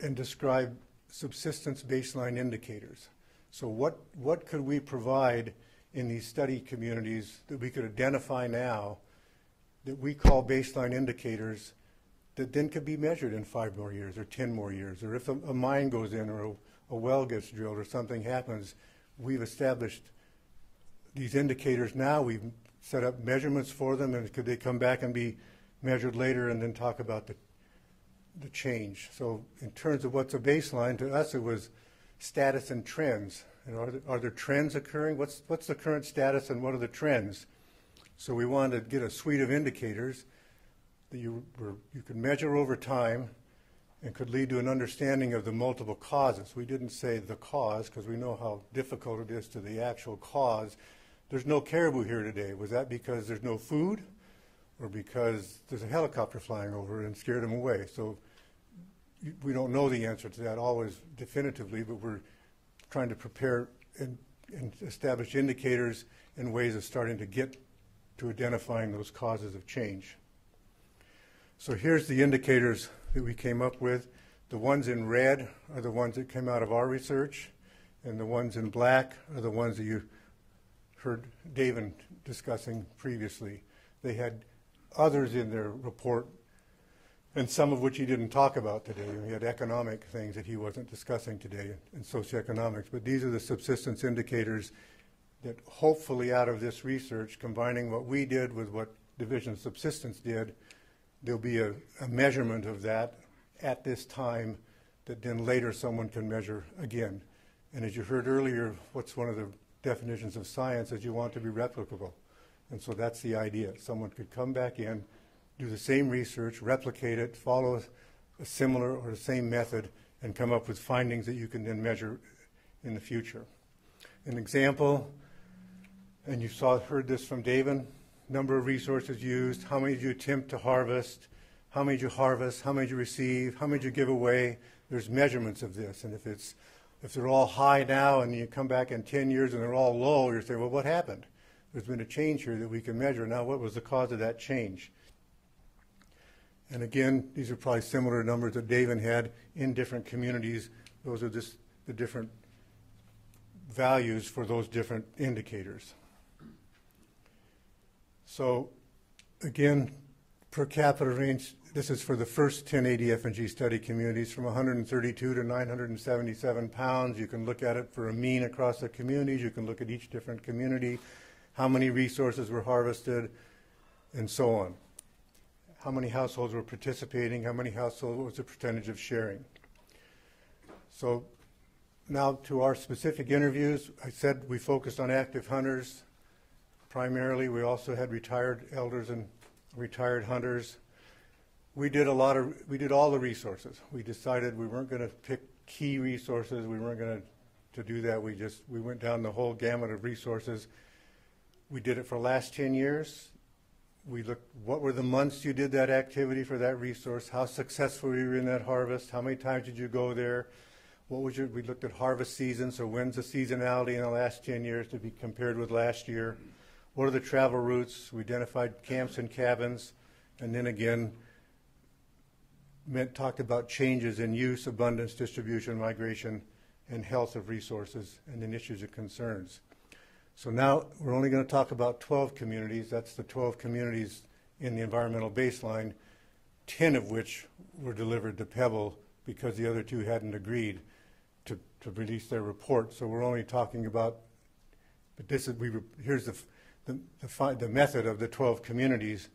and describe subsistence baseline indicators. So what, what could we provide in these study communities that we could identify now that we call baseline indicators that then could be measured in five more years or 10 more years, or if a, a mine goes in or a, a well gets drilled or something happens, we've established these indicators now. We've set up measurements for them, and could they come back and be measured later and then talk about the, the change? So in terms of what's a baseline, to us it was status and trends. Are, there, are there trends occurring? What's, what's the current status and what are the trends? So we wanted to get a suite of indicators that you, were, you could measure over time and could lead to an understanding of the multiple causes. We didn't say the cause because we know how difficult it is to the actual cause. There's no caribou here today. Was that because there's no food or because there's a helicopter flying over and scared them away? So we don't know the answer to that always definitively, but we're trying to prepare and, and establish indicators and ways of starting to get to identifying those causes of change. So here's the indicators that we came up with. The ones in red are the ones that came out of our research, and the ones in black are the ones that you heard David discussing previously. They had others in their report, and some of which he didn't talk about today. He had economic things that he wasn't discussing today and socioeconomics. But these are the subsistence indicators that hopefully out of this research, combining what we did with what Division Subsistence did, there'll be a, a measurement of that at this time that then later someone can measure again. And as you heard earlier, what's one of the definitions of science is you want to be replicable. And so that's the idea. Someone could come back in, do the same research, replicate it, follow a similar or the same method, and come up with findings that you can then measure in the future. An example, and you saw heard this from David, number of resources used, how many did you attempt to harvest, how many did you harvest, how many did you receive, how many did you give away. There's measurements of this, and if it's if they're all high now and you come back in 10 years and they're all low, you're saying, well, what happened? There's been a change here that we can measure. Now, what was the cause of that change? And again, these are probably similar numbers that David had in different communities. Those are just the different values for those different indicators. So again, per capita range, this is for the first 10 ADF&G study communities from 132 to 977 pounds. You can look at it for a mean across the communities. You can look at each different community, how many resources were harvested, and so on. How many households were participating, how many households, was the percentage of sharing. So now to our specific interviews, I said we focused on active hunters primarily. We also had retired elders and retired hunters. We did a lot of, we did all the resources. We decided we weren't going to pick key resources. We weren't going to to do that. We just we went down the whole gamut of resources. We did it for the last 10 years. We looked what were the months you did that activity for that resource, how successful were you in that harvest, how many times did you go there, what was your we looked at harvest season, so when's the seasonality in the last 10 years to be compared with last year. What are the travel routes? We identified camps and cabins, and then again, meant, talked about changes in use, abundance, distribution, migration, and health of resources, and then issues of concerns. So now we're only going to talk about 12 communities. That's the 12 communities in the environmental baseline, 10 of which were delivered to Pebble because the other two hadn't agreed to, to release their report. So we're only talking about, but this is, we, here's the, the, the, the method of the 12 communities,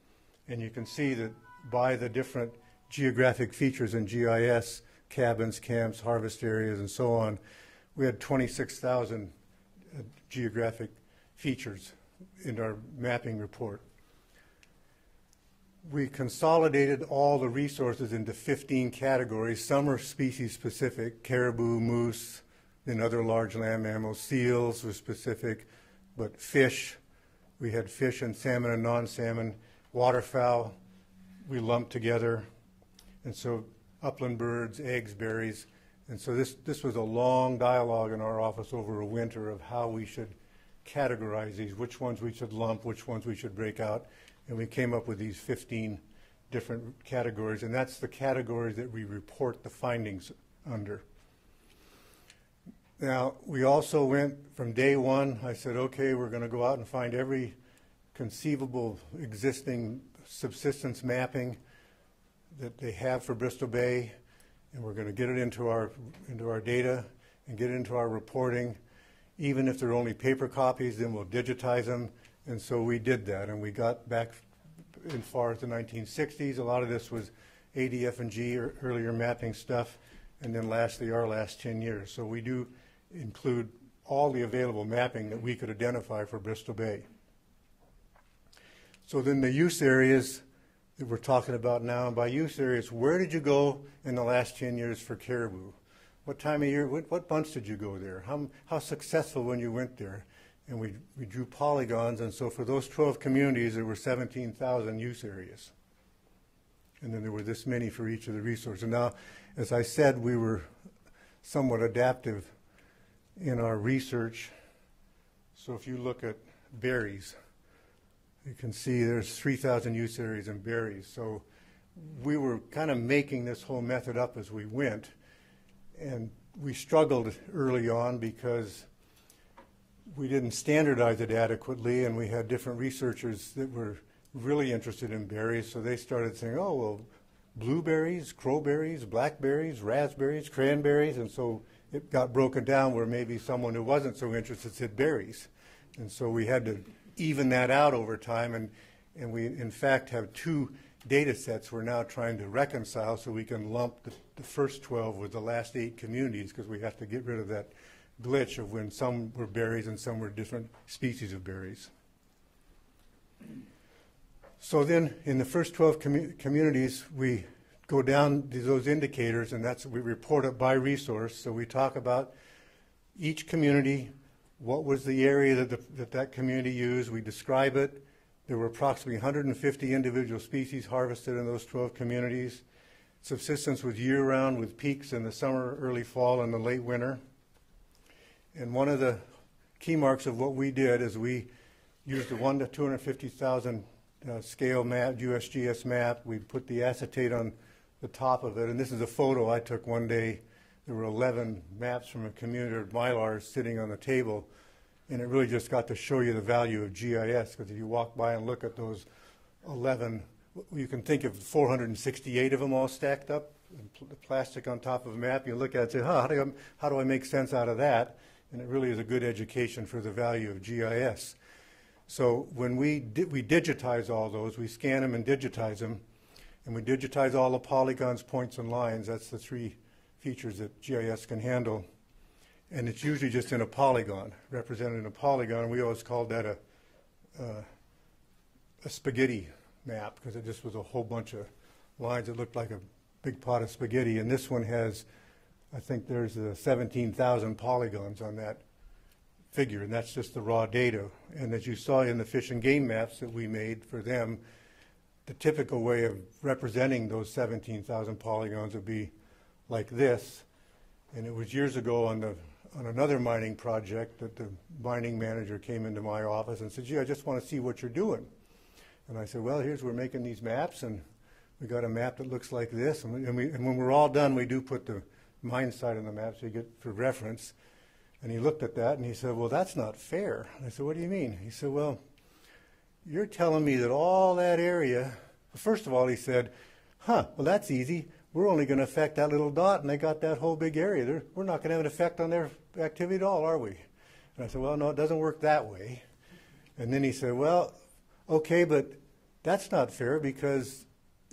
and you can see that by the different geographic features in GIS, cabins, camps, harvest areas, and so on, we had 26,000 uh, geographic features in our mapping report. We consolidated all the resources into 15 categories. Some are species specific, caribou, moose, and other large land mammals. Seals were specific, but fish, we had fish and salmon and non-salmon. Waterfowl, we lumped together. And so upland birds, eggs, berries. And so this, this was a long dialogue in our office over a winter of how we should categorize these, which ones we should lump, which ones we should break out. And we came up with these 15 different categories. And that's the categories that we report the findings under. Now, we also went from day one, I said, okay, we're going to go out and find every conceivable existing subsistence mapping that they have for Bristol Bay, and we're going to get it into our, into our data and get it into our reporting. Even if they're only paper copies, then we'll digitize them. And so we did that, and we got back as far as the 1960s. A lot of this was ADF and G or earlier mapping stuff, and then lastly, our last 10 years. So we do include all the available mapping that we could identify for Bristol Bay. So then the use areas, that we're talking about now. And by use areas, where did you go in the last 10 years for caribou? What time of year, what, what months did you go there? How, how successful when you went there? And we, we drew polygons, and so for those 12 communities, there were 17,000 use areas. And then there were this many for each of the resources. Now, as I said, we were somewhat adaptive in our research. So if you look at berries, you can see there's 3,000 use areas in berries. So we were kind of making this whole method up as we went. And we struggled early on because we didn't standardize it adequately, and we had different researchers that were really interested in berries. So they started saying, oh, well, blueberries, crowberries, blackberries, raspberries, cranberries. And so it got broken down where maybe someone who wasn't so interested said berries. And so we had to even that out over time. And, and we, in fact, have two data sets we're now trying to reconcile so we can lump the, the first 12 with the last eight communities because we have to get rid of that glitch of when some were berries and some were different species of berries. So then, in the first 12 commu- communities, we go down to those indicators, and that's we report it by resource. So we talk about each community, what was the area that the, that, that community used. We describe it. There were approximately 150 individual species harvested in those 12 communities. Subsistence was year-round with peaks in the summer, early fall, and the late winter. And one of the key marks of what we did is we used the 1 to 250,000 uh, scale map, USGS map. We put the acetate on the top of it. And this is a photo I took one day. There were 11 maps from a community of Mylars sitting on the table. And it really just got to show you the value of GIS because if you walk by and look at those 11, you can think of 468 of them all stacked up, and pl- plastic on top of a map. You look at it and say, huh, how, do I, how do I make sense out of that? And it really is a good education for the value of GIS. So when we, di- we digitize all those, we scan them and digitize them, and we digitize all the polygons, points, and lines. That's the three features that GIS can handle. And it's usually just in a polygon, represented in a polygon. We always called that a, uh, a spaghetti map because it just was a whole bunch of lines that looked like a big pot of spaghetti. And this one has, I think there's uh, 17,000 polygons on that figure, and that's just the raw data. And as you saw in the fish and game maps that we made for them, the typical way of representing those 17,000 polygons would be like this. And it was years ago on the on another mining project that the mining manager came into my office and said, "Gee, I just want to see what you're doing." And I said, "Well, here's we're making these maps, and we got a map that looks like this. And, we, and, we, and when we're all done, we do put the mine site on the map so you get for reference." And he looked at that and he said, Well, that's not fair. And I said, What do you mean? He said, Well, you're telling me that all that area, first of all, he said, Huh, well, that's easy. We're only going to affect that little dot, and they got that whole big area. They're, we're not going to have an effect on their activity at all, are we? And I said, Well, no, it doesn't work that way. And then he said, Well, okay, but that's not fair because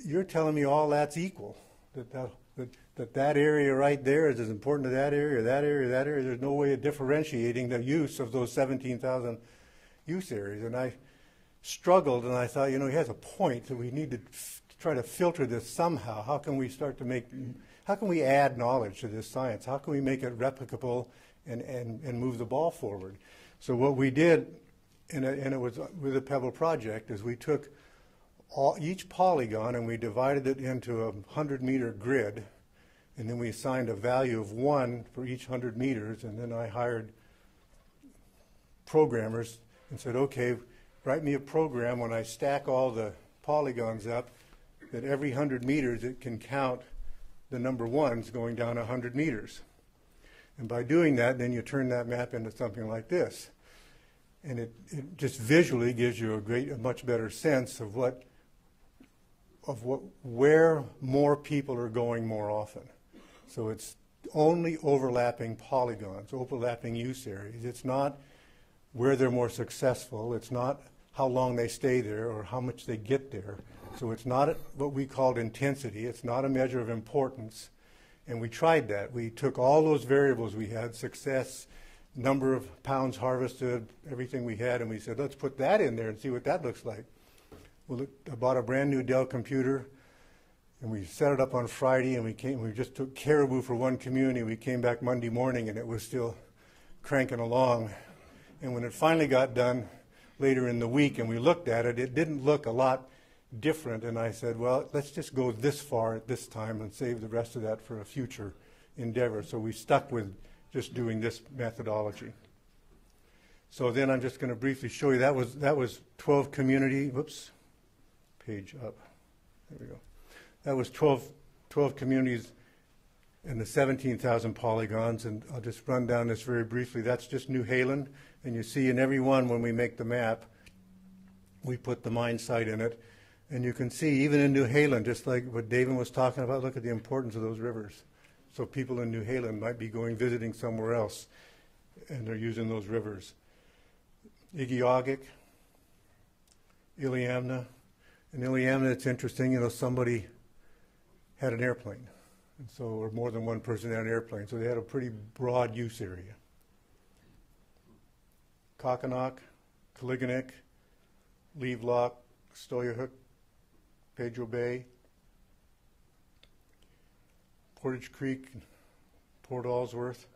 you're telling me all that's equal. That, that, that that that area right there is as important to that area, that area, that area. There's no way of differentiating the use of those 17,000 use areas. And I struggled, and I thought, you know, he has a point that we need to try to filter this somehow. How can we start to make, how can we add knowledge to this science? How can we make it replicable and, and, and move the ball forward? So what we did, and it, and it was with the Pebble project, is we took all, each polygon and we divided it into a 100 meter grid and then we assigned a value of one for each 100 meters, and then I hired programmers and said, okay, write me a program when I stack all the polygons up that every 100 meters it can count the number ones going down 100 meters. And by doing that, then you turn that map into something like this. And it, it just visually gives you a great, a much better sense of what, of what, where more people are going more often. So it's only overlapping polygons, overlapping use areas. It's not where they're more successful. It's not how long they stay there or how much they get there. So it's not what we called intensity. It's not a measure of importance. And we tried that. We took all those variables we had, success, number of pounds harvested, everything we had, and we said, let's put that in there and see what that looks like. Well, I bought a brand-new Dell computer, and we set it up on Friday, and we came, we just took Caribou for one community. We came back Monday morning, and it was still cranking along. And when it finally got done later in the week, and we looked at it, it didn't look a lot different. And I said, well, let's just go this far at this time and save the rest of that for a future endeavor. So we stuck with just doing this methodology. So then I'm just going to briefly show you that was that was 12 community. Whoops, page up. There we go. That was 12, 12 communities and the 17,000 polygons. And I'll just run down this very briefly. That's just Newhalen. And you see in every one when we make the map, we put the mine site in it. And you can see even in Newhalen, just like what David was talking about, look at the importance of those rivers. So people in Newhalen might be going visiting somewhere else, and they're using those rivers. Igiugig, Iliamna. In Iliamna, it's interesting, you know, somebody had an airplane, and so, or more than one person had an airplane, so they had a pretty broad use area. Kokhanok, Koliganek, Levelock, Stuyahok, Pedro Bay, Portage Creek, Port Alsworth.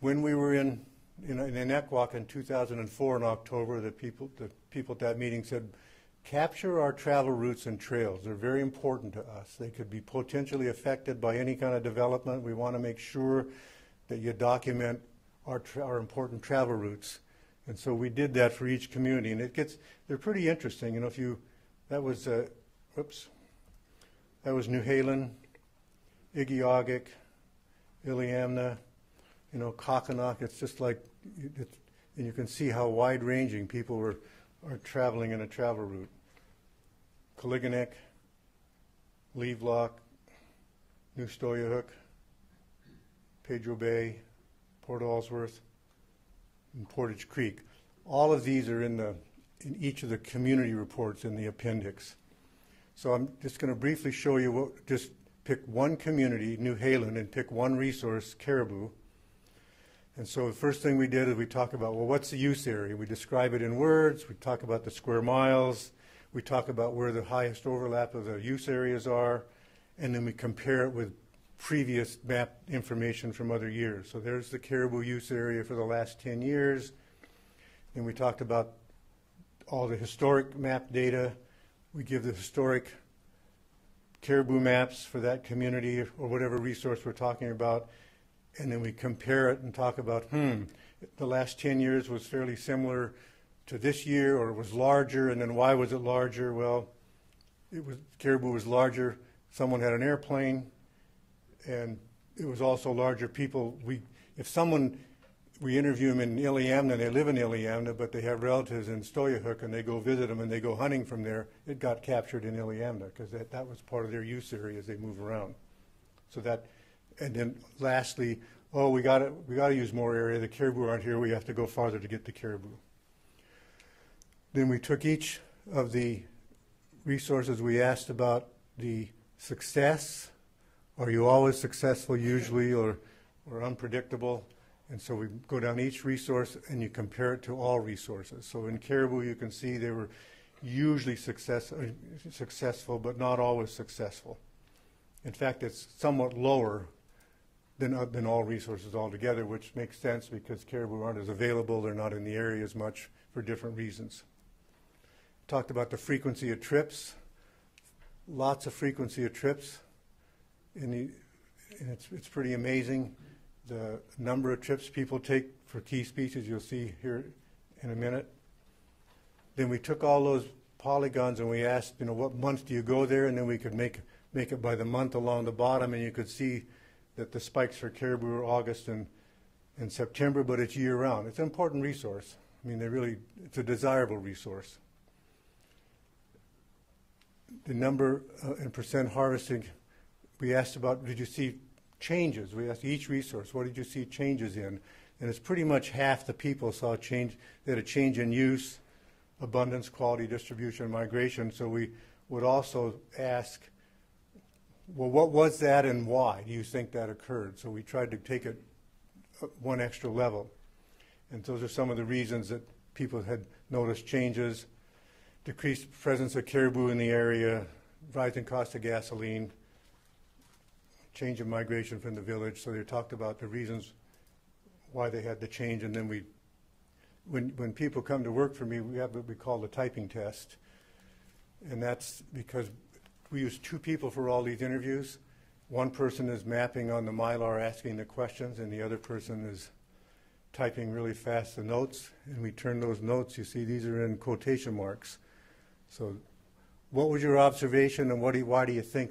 When we were in in, in in 2004 in October, the people the people at that meeting said, capture our travel routes and trails. They're very important to us. They could be potentially affected by any kind of development. We want to make sure that you document our our important travel routes. And so we did that for each community, and it gets they're pretty interesting. You know, if you that was uh, whoops, that was New Haven, Igiugig, Iliamna, you know, Kokhanok. It's just like, it's, and you can see how wide-ranging people were are traveling in a travel route. Koliganek, Levelock, New Stuyahok, Pedro Bay, Port Alsworth, and Portage Creek. All of these are in the in each of the community reports in the appendix. So I'm just going to briefly show you what just pick one community, Newhalen, and pick one resource, Caribou. And so the first thing we did is we talk about, well, what's the use area? We describe it in words. We talk about the square miles. We talk about where the highest overlap of the use areas are. And then we compare it with previous map information from other years. So there's the Caribou use area for the last 10 years. And we talked about all the historic map data. We give the historic caribou maps for that community or whatever resource we're talking about, and then we compare it and talk about, hmm, the last 10 years was fairly similar to this year or it was larger, and then why was it larger? Well, it was caribou was larger. Someone had an airplane, and it was also larger people. We, if someone we interview them in Iliamna, they live in Iliamna, but they have relatives in Stuyahok, and they go visit them and they go hunting from there. It got captured in Iliamna because that, that was part of their use area as they move around. So that, and then lastly, oh, we got we got to use more area. The caribou aren't here. We have to go farther to get the caribou. Then we took each of the resources we asked about the success. Are you always successful usually or, or unpredictable? And so we go down each resource and you compare it to all resources. So in Caribou, you can see they were usually success, uh, successful, but not always successful. In fact, it's somewhat lower than, uh, than all resources altogether, which makes sense because caribou aren't as available. They're not in the area as much for different reasons. Talked about the frequency of trips. Lots of frequency of trips. In the, and it's, it's pretty amazing the number of trips people take for key species, you'll see here in a minute. Then we took all those polygons and we asked, you know, what month do you go there? And then we could make, make it by the month along the bottom, and you could see that the spikes for caribou are August and, and September, but it's year round. It's an important resource. I mean, they really, it's a desirable resource. The number uh, and percent harvesting, we asked about, did you see changes. We asked each resource, what did you see changes in? And it's pretty much half the people saw change, they had a change in use, abundance, quality, distribution, migration. So we would also ask, well, what was that and why do you think that occurred? So we tried to take it one extra level. And those are some of the reasons that people had noticed changes. decreased presence of caribou in the area, rising cost of gasoline, change of migration from the village. So they talked about the reasons why they had the change, and then we, when, when people come to work for me, we have what we call the typing test. And that's because we use two people for all these interviews. One person is mapping on the Mylar asking the questions, and the other person is typing really fast the notes. And we turn those notes, you see, these are in quotation marks. So, what was your observation, and what do you, why do you think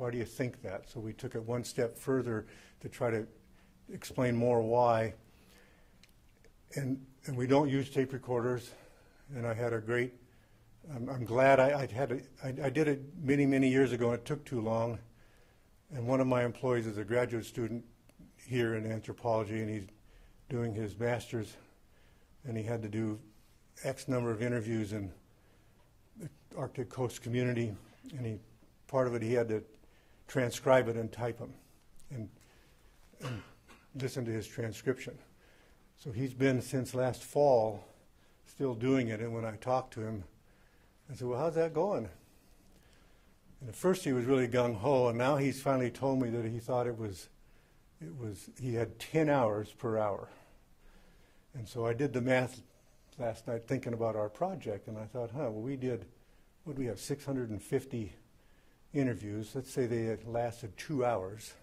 why do you think that? So we took it one step further to try to explain more why. And, and we don't use tape recorders. And I had a great, I'm, I'm glad I, I had a, I, I did it many, many years ago. And it took too long. And one of my employees is a graduate student here in anthropology, and he's doing his master's, and he had to do X number of interviews in the Arctic Coast community, and he part of it he had to transcribe it and type them and, and listen to his transcription. So he's been since last fall still doing it. And when I talked to him, I said, Well, how's that going? And at first he was really gung ho, and now he's finally told me that he thought it was, it was, he had 10 hours per hour. And so I did the math last night thinking about our project, and I thought, huh, well, we did, what do we have, 650 interviews, let's say they had lasted two hours,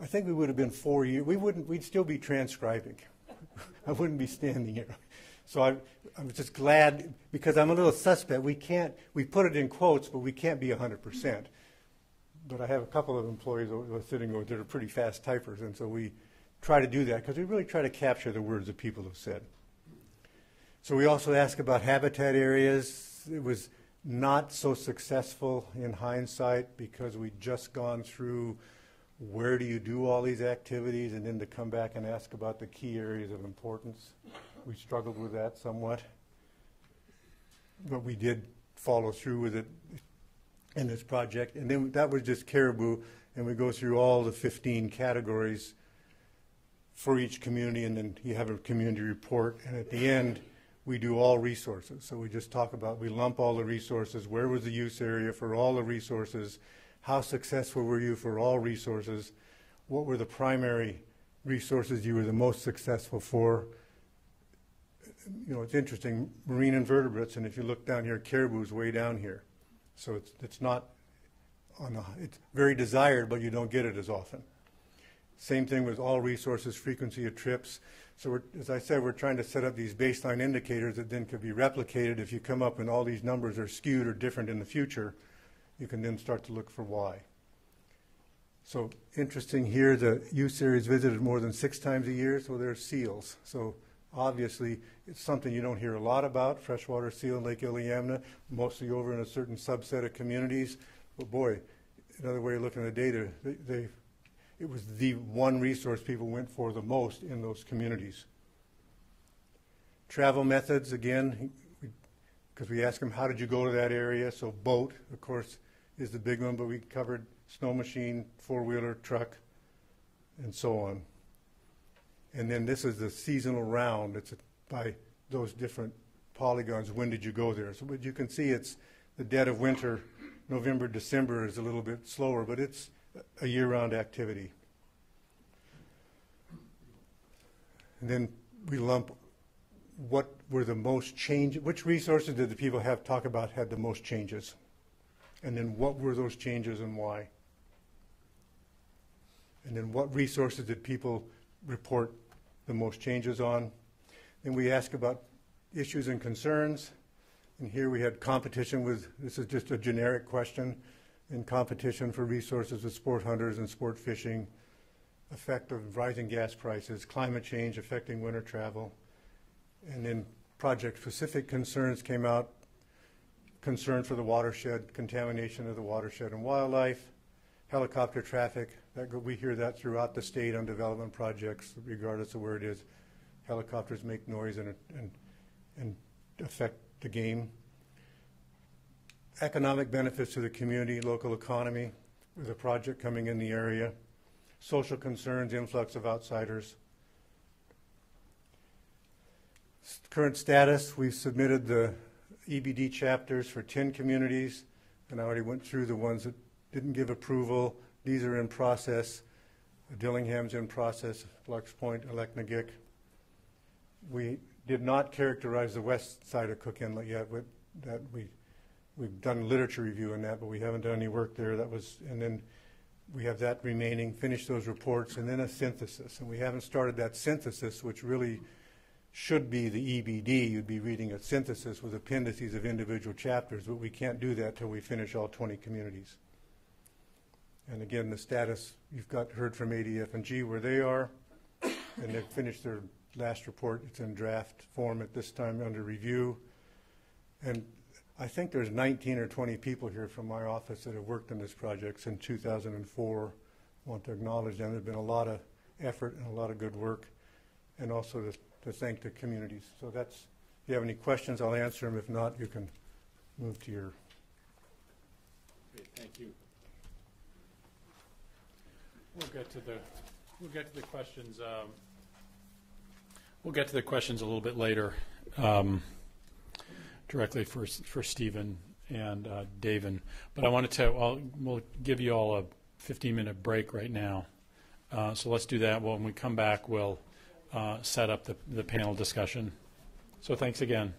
I think we would have been four years. We wouldn't. We'd still be transcribing. I wouldn't be standing here. So I, I'm just glad because I'm a little suspect. We can't. We put it in quotes, but we can't be 100 percent. But I have a couple of employees sitting over that are pretty fast typers, and so we try to do that because we really try to capture the words that people have said. So we also ask about habitat areas. It was not so successful in hindsight because we'd just gone through where do you do all these activities and then to come back and ask about the key areas of importance. We struggled with that somewhat. But we did follow through with it in this project. And then that was just caribou, and we go through all the 15 categories for each community, and then you have a community report. And at the end, we do all resources. So we just talk about, we lump all the resources. Where was the use area for all the resources? How successful were you for all resources? What were the primary resources you were the most successful for? You know, it's interesting, marine invertebrates, and if you look down here, caribou's way down here. So it's, it's not on the, it's very desired, but you don't get it as often. Same thing with all resources, frequency of trips. So as I said, we're trying to set up these baseline indicators that then could be replicated. If you come up and all these numbers are skewed or different in the future, you can then start to look for why. So interesting here, the U-Series visited more than six times a year, so there's seals. So obviously, it's something you don't hear a lot about, freshwater seal in Lake Iliamna, mostly over in a certain subset of communities. But boy, another way of looking at the data, they, they it was the one resource people went for the most in those communities. Travel methods, again, because we, we asked them, how did you go to that area? So boat, of course, is the big one, but we covered snow machine, four-wheeler, truck, and so on. And then this is the seasonal round. It's by those different polygons. When did you go there? So but you can see it's the dead of winter. November, December is a little bit slower, but it's a year-round activity. And then we lump what were the most change, which resources did the people have talk about had the most changes? And then what were those changes and why? And then what resources did people report the most changes on? Then we ask about issues and concerns. And here we had competition with, this is just a generic question in competition for resources with sport hunters and sport fishing, effect of rising gas prices, climate change affecting winter travel, and then project-specific concerns came out, concern for the watershed, contamination of the watershed and wildlife, helicopter traffic. That, we hear that throughout the state on development projects, regardless of where it is. Helicopters make noise and, and, and affect the game economic benefits to the community, local economy, with a project coming in the area, social concerns, influx of outsiders. Current status, we've submitted the EBD chapters for 10 communities, and I already went through the ones that didn't give approval. These are in process. Dillingham's in process, Clark's Point, Aleknagik. We did not characterize the west side of Cook Inlet yet, but that we, we've done literature review on that, but we haven't done any work there. That was, and then we have that remaining, finish those reports, and then a synthesis. And we haven't started that synthesis, which really should be the EBD. You'd be reading a synthesis with appendices of individual chapters, but we can't do that till we finish all 20 communities. And again, the status, you've got, heard from ADF and G where they are, and they've finished their last report. It's in draft form at this time under review. And I think there's 19 or 20 people here from my office that have worked on this project since 2004. I Want to acknowledge them. There's been a lot of effort and a lot of good work, and also to, to thank the communities. So that's, if you have any questions, I'll answer them. If not, you can move to your Great, thank you. We'll get to the, we'll get to the questions, um, we'll get to the questions a little bit later, um, directly for, for Stephen and, uh, David. But I wanted to, I'll, we'll give you all a fifteen-minute break right now. Uh, so let's do that. When we come back, we'll, uh, set up the, the panel discussion. So thanks again.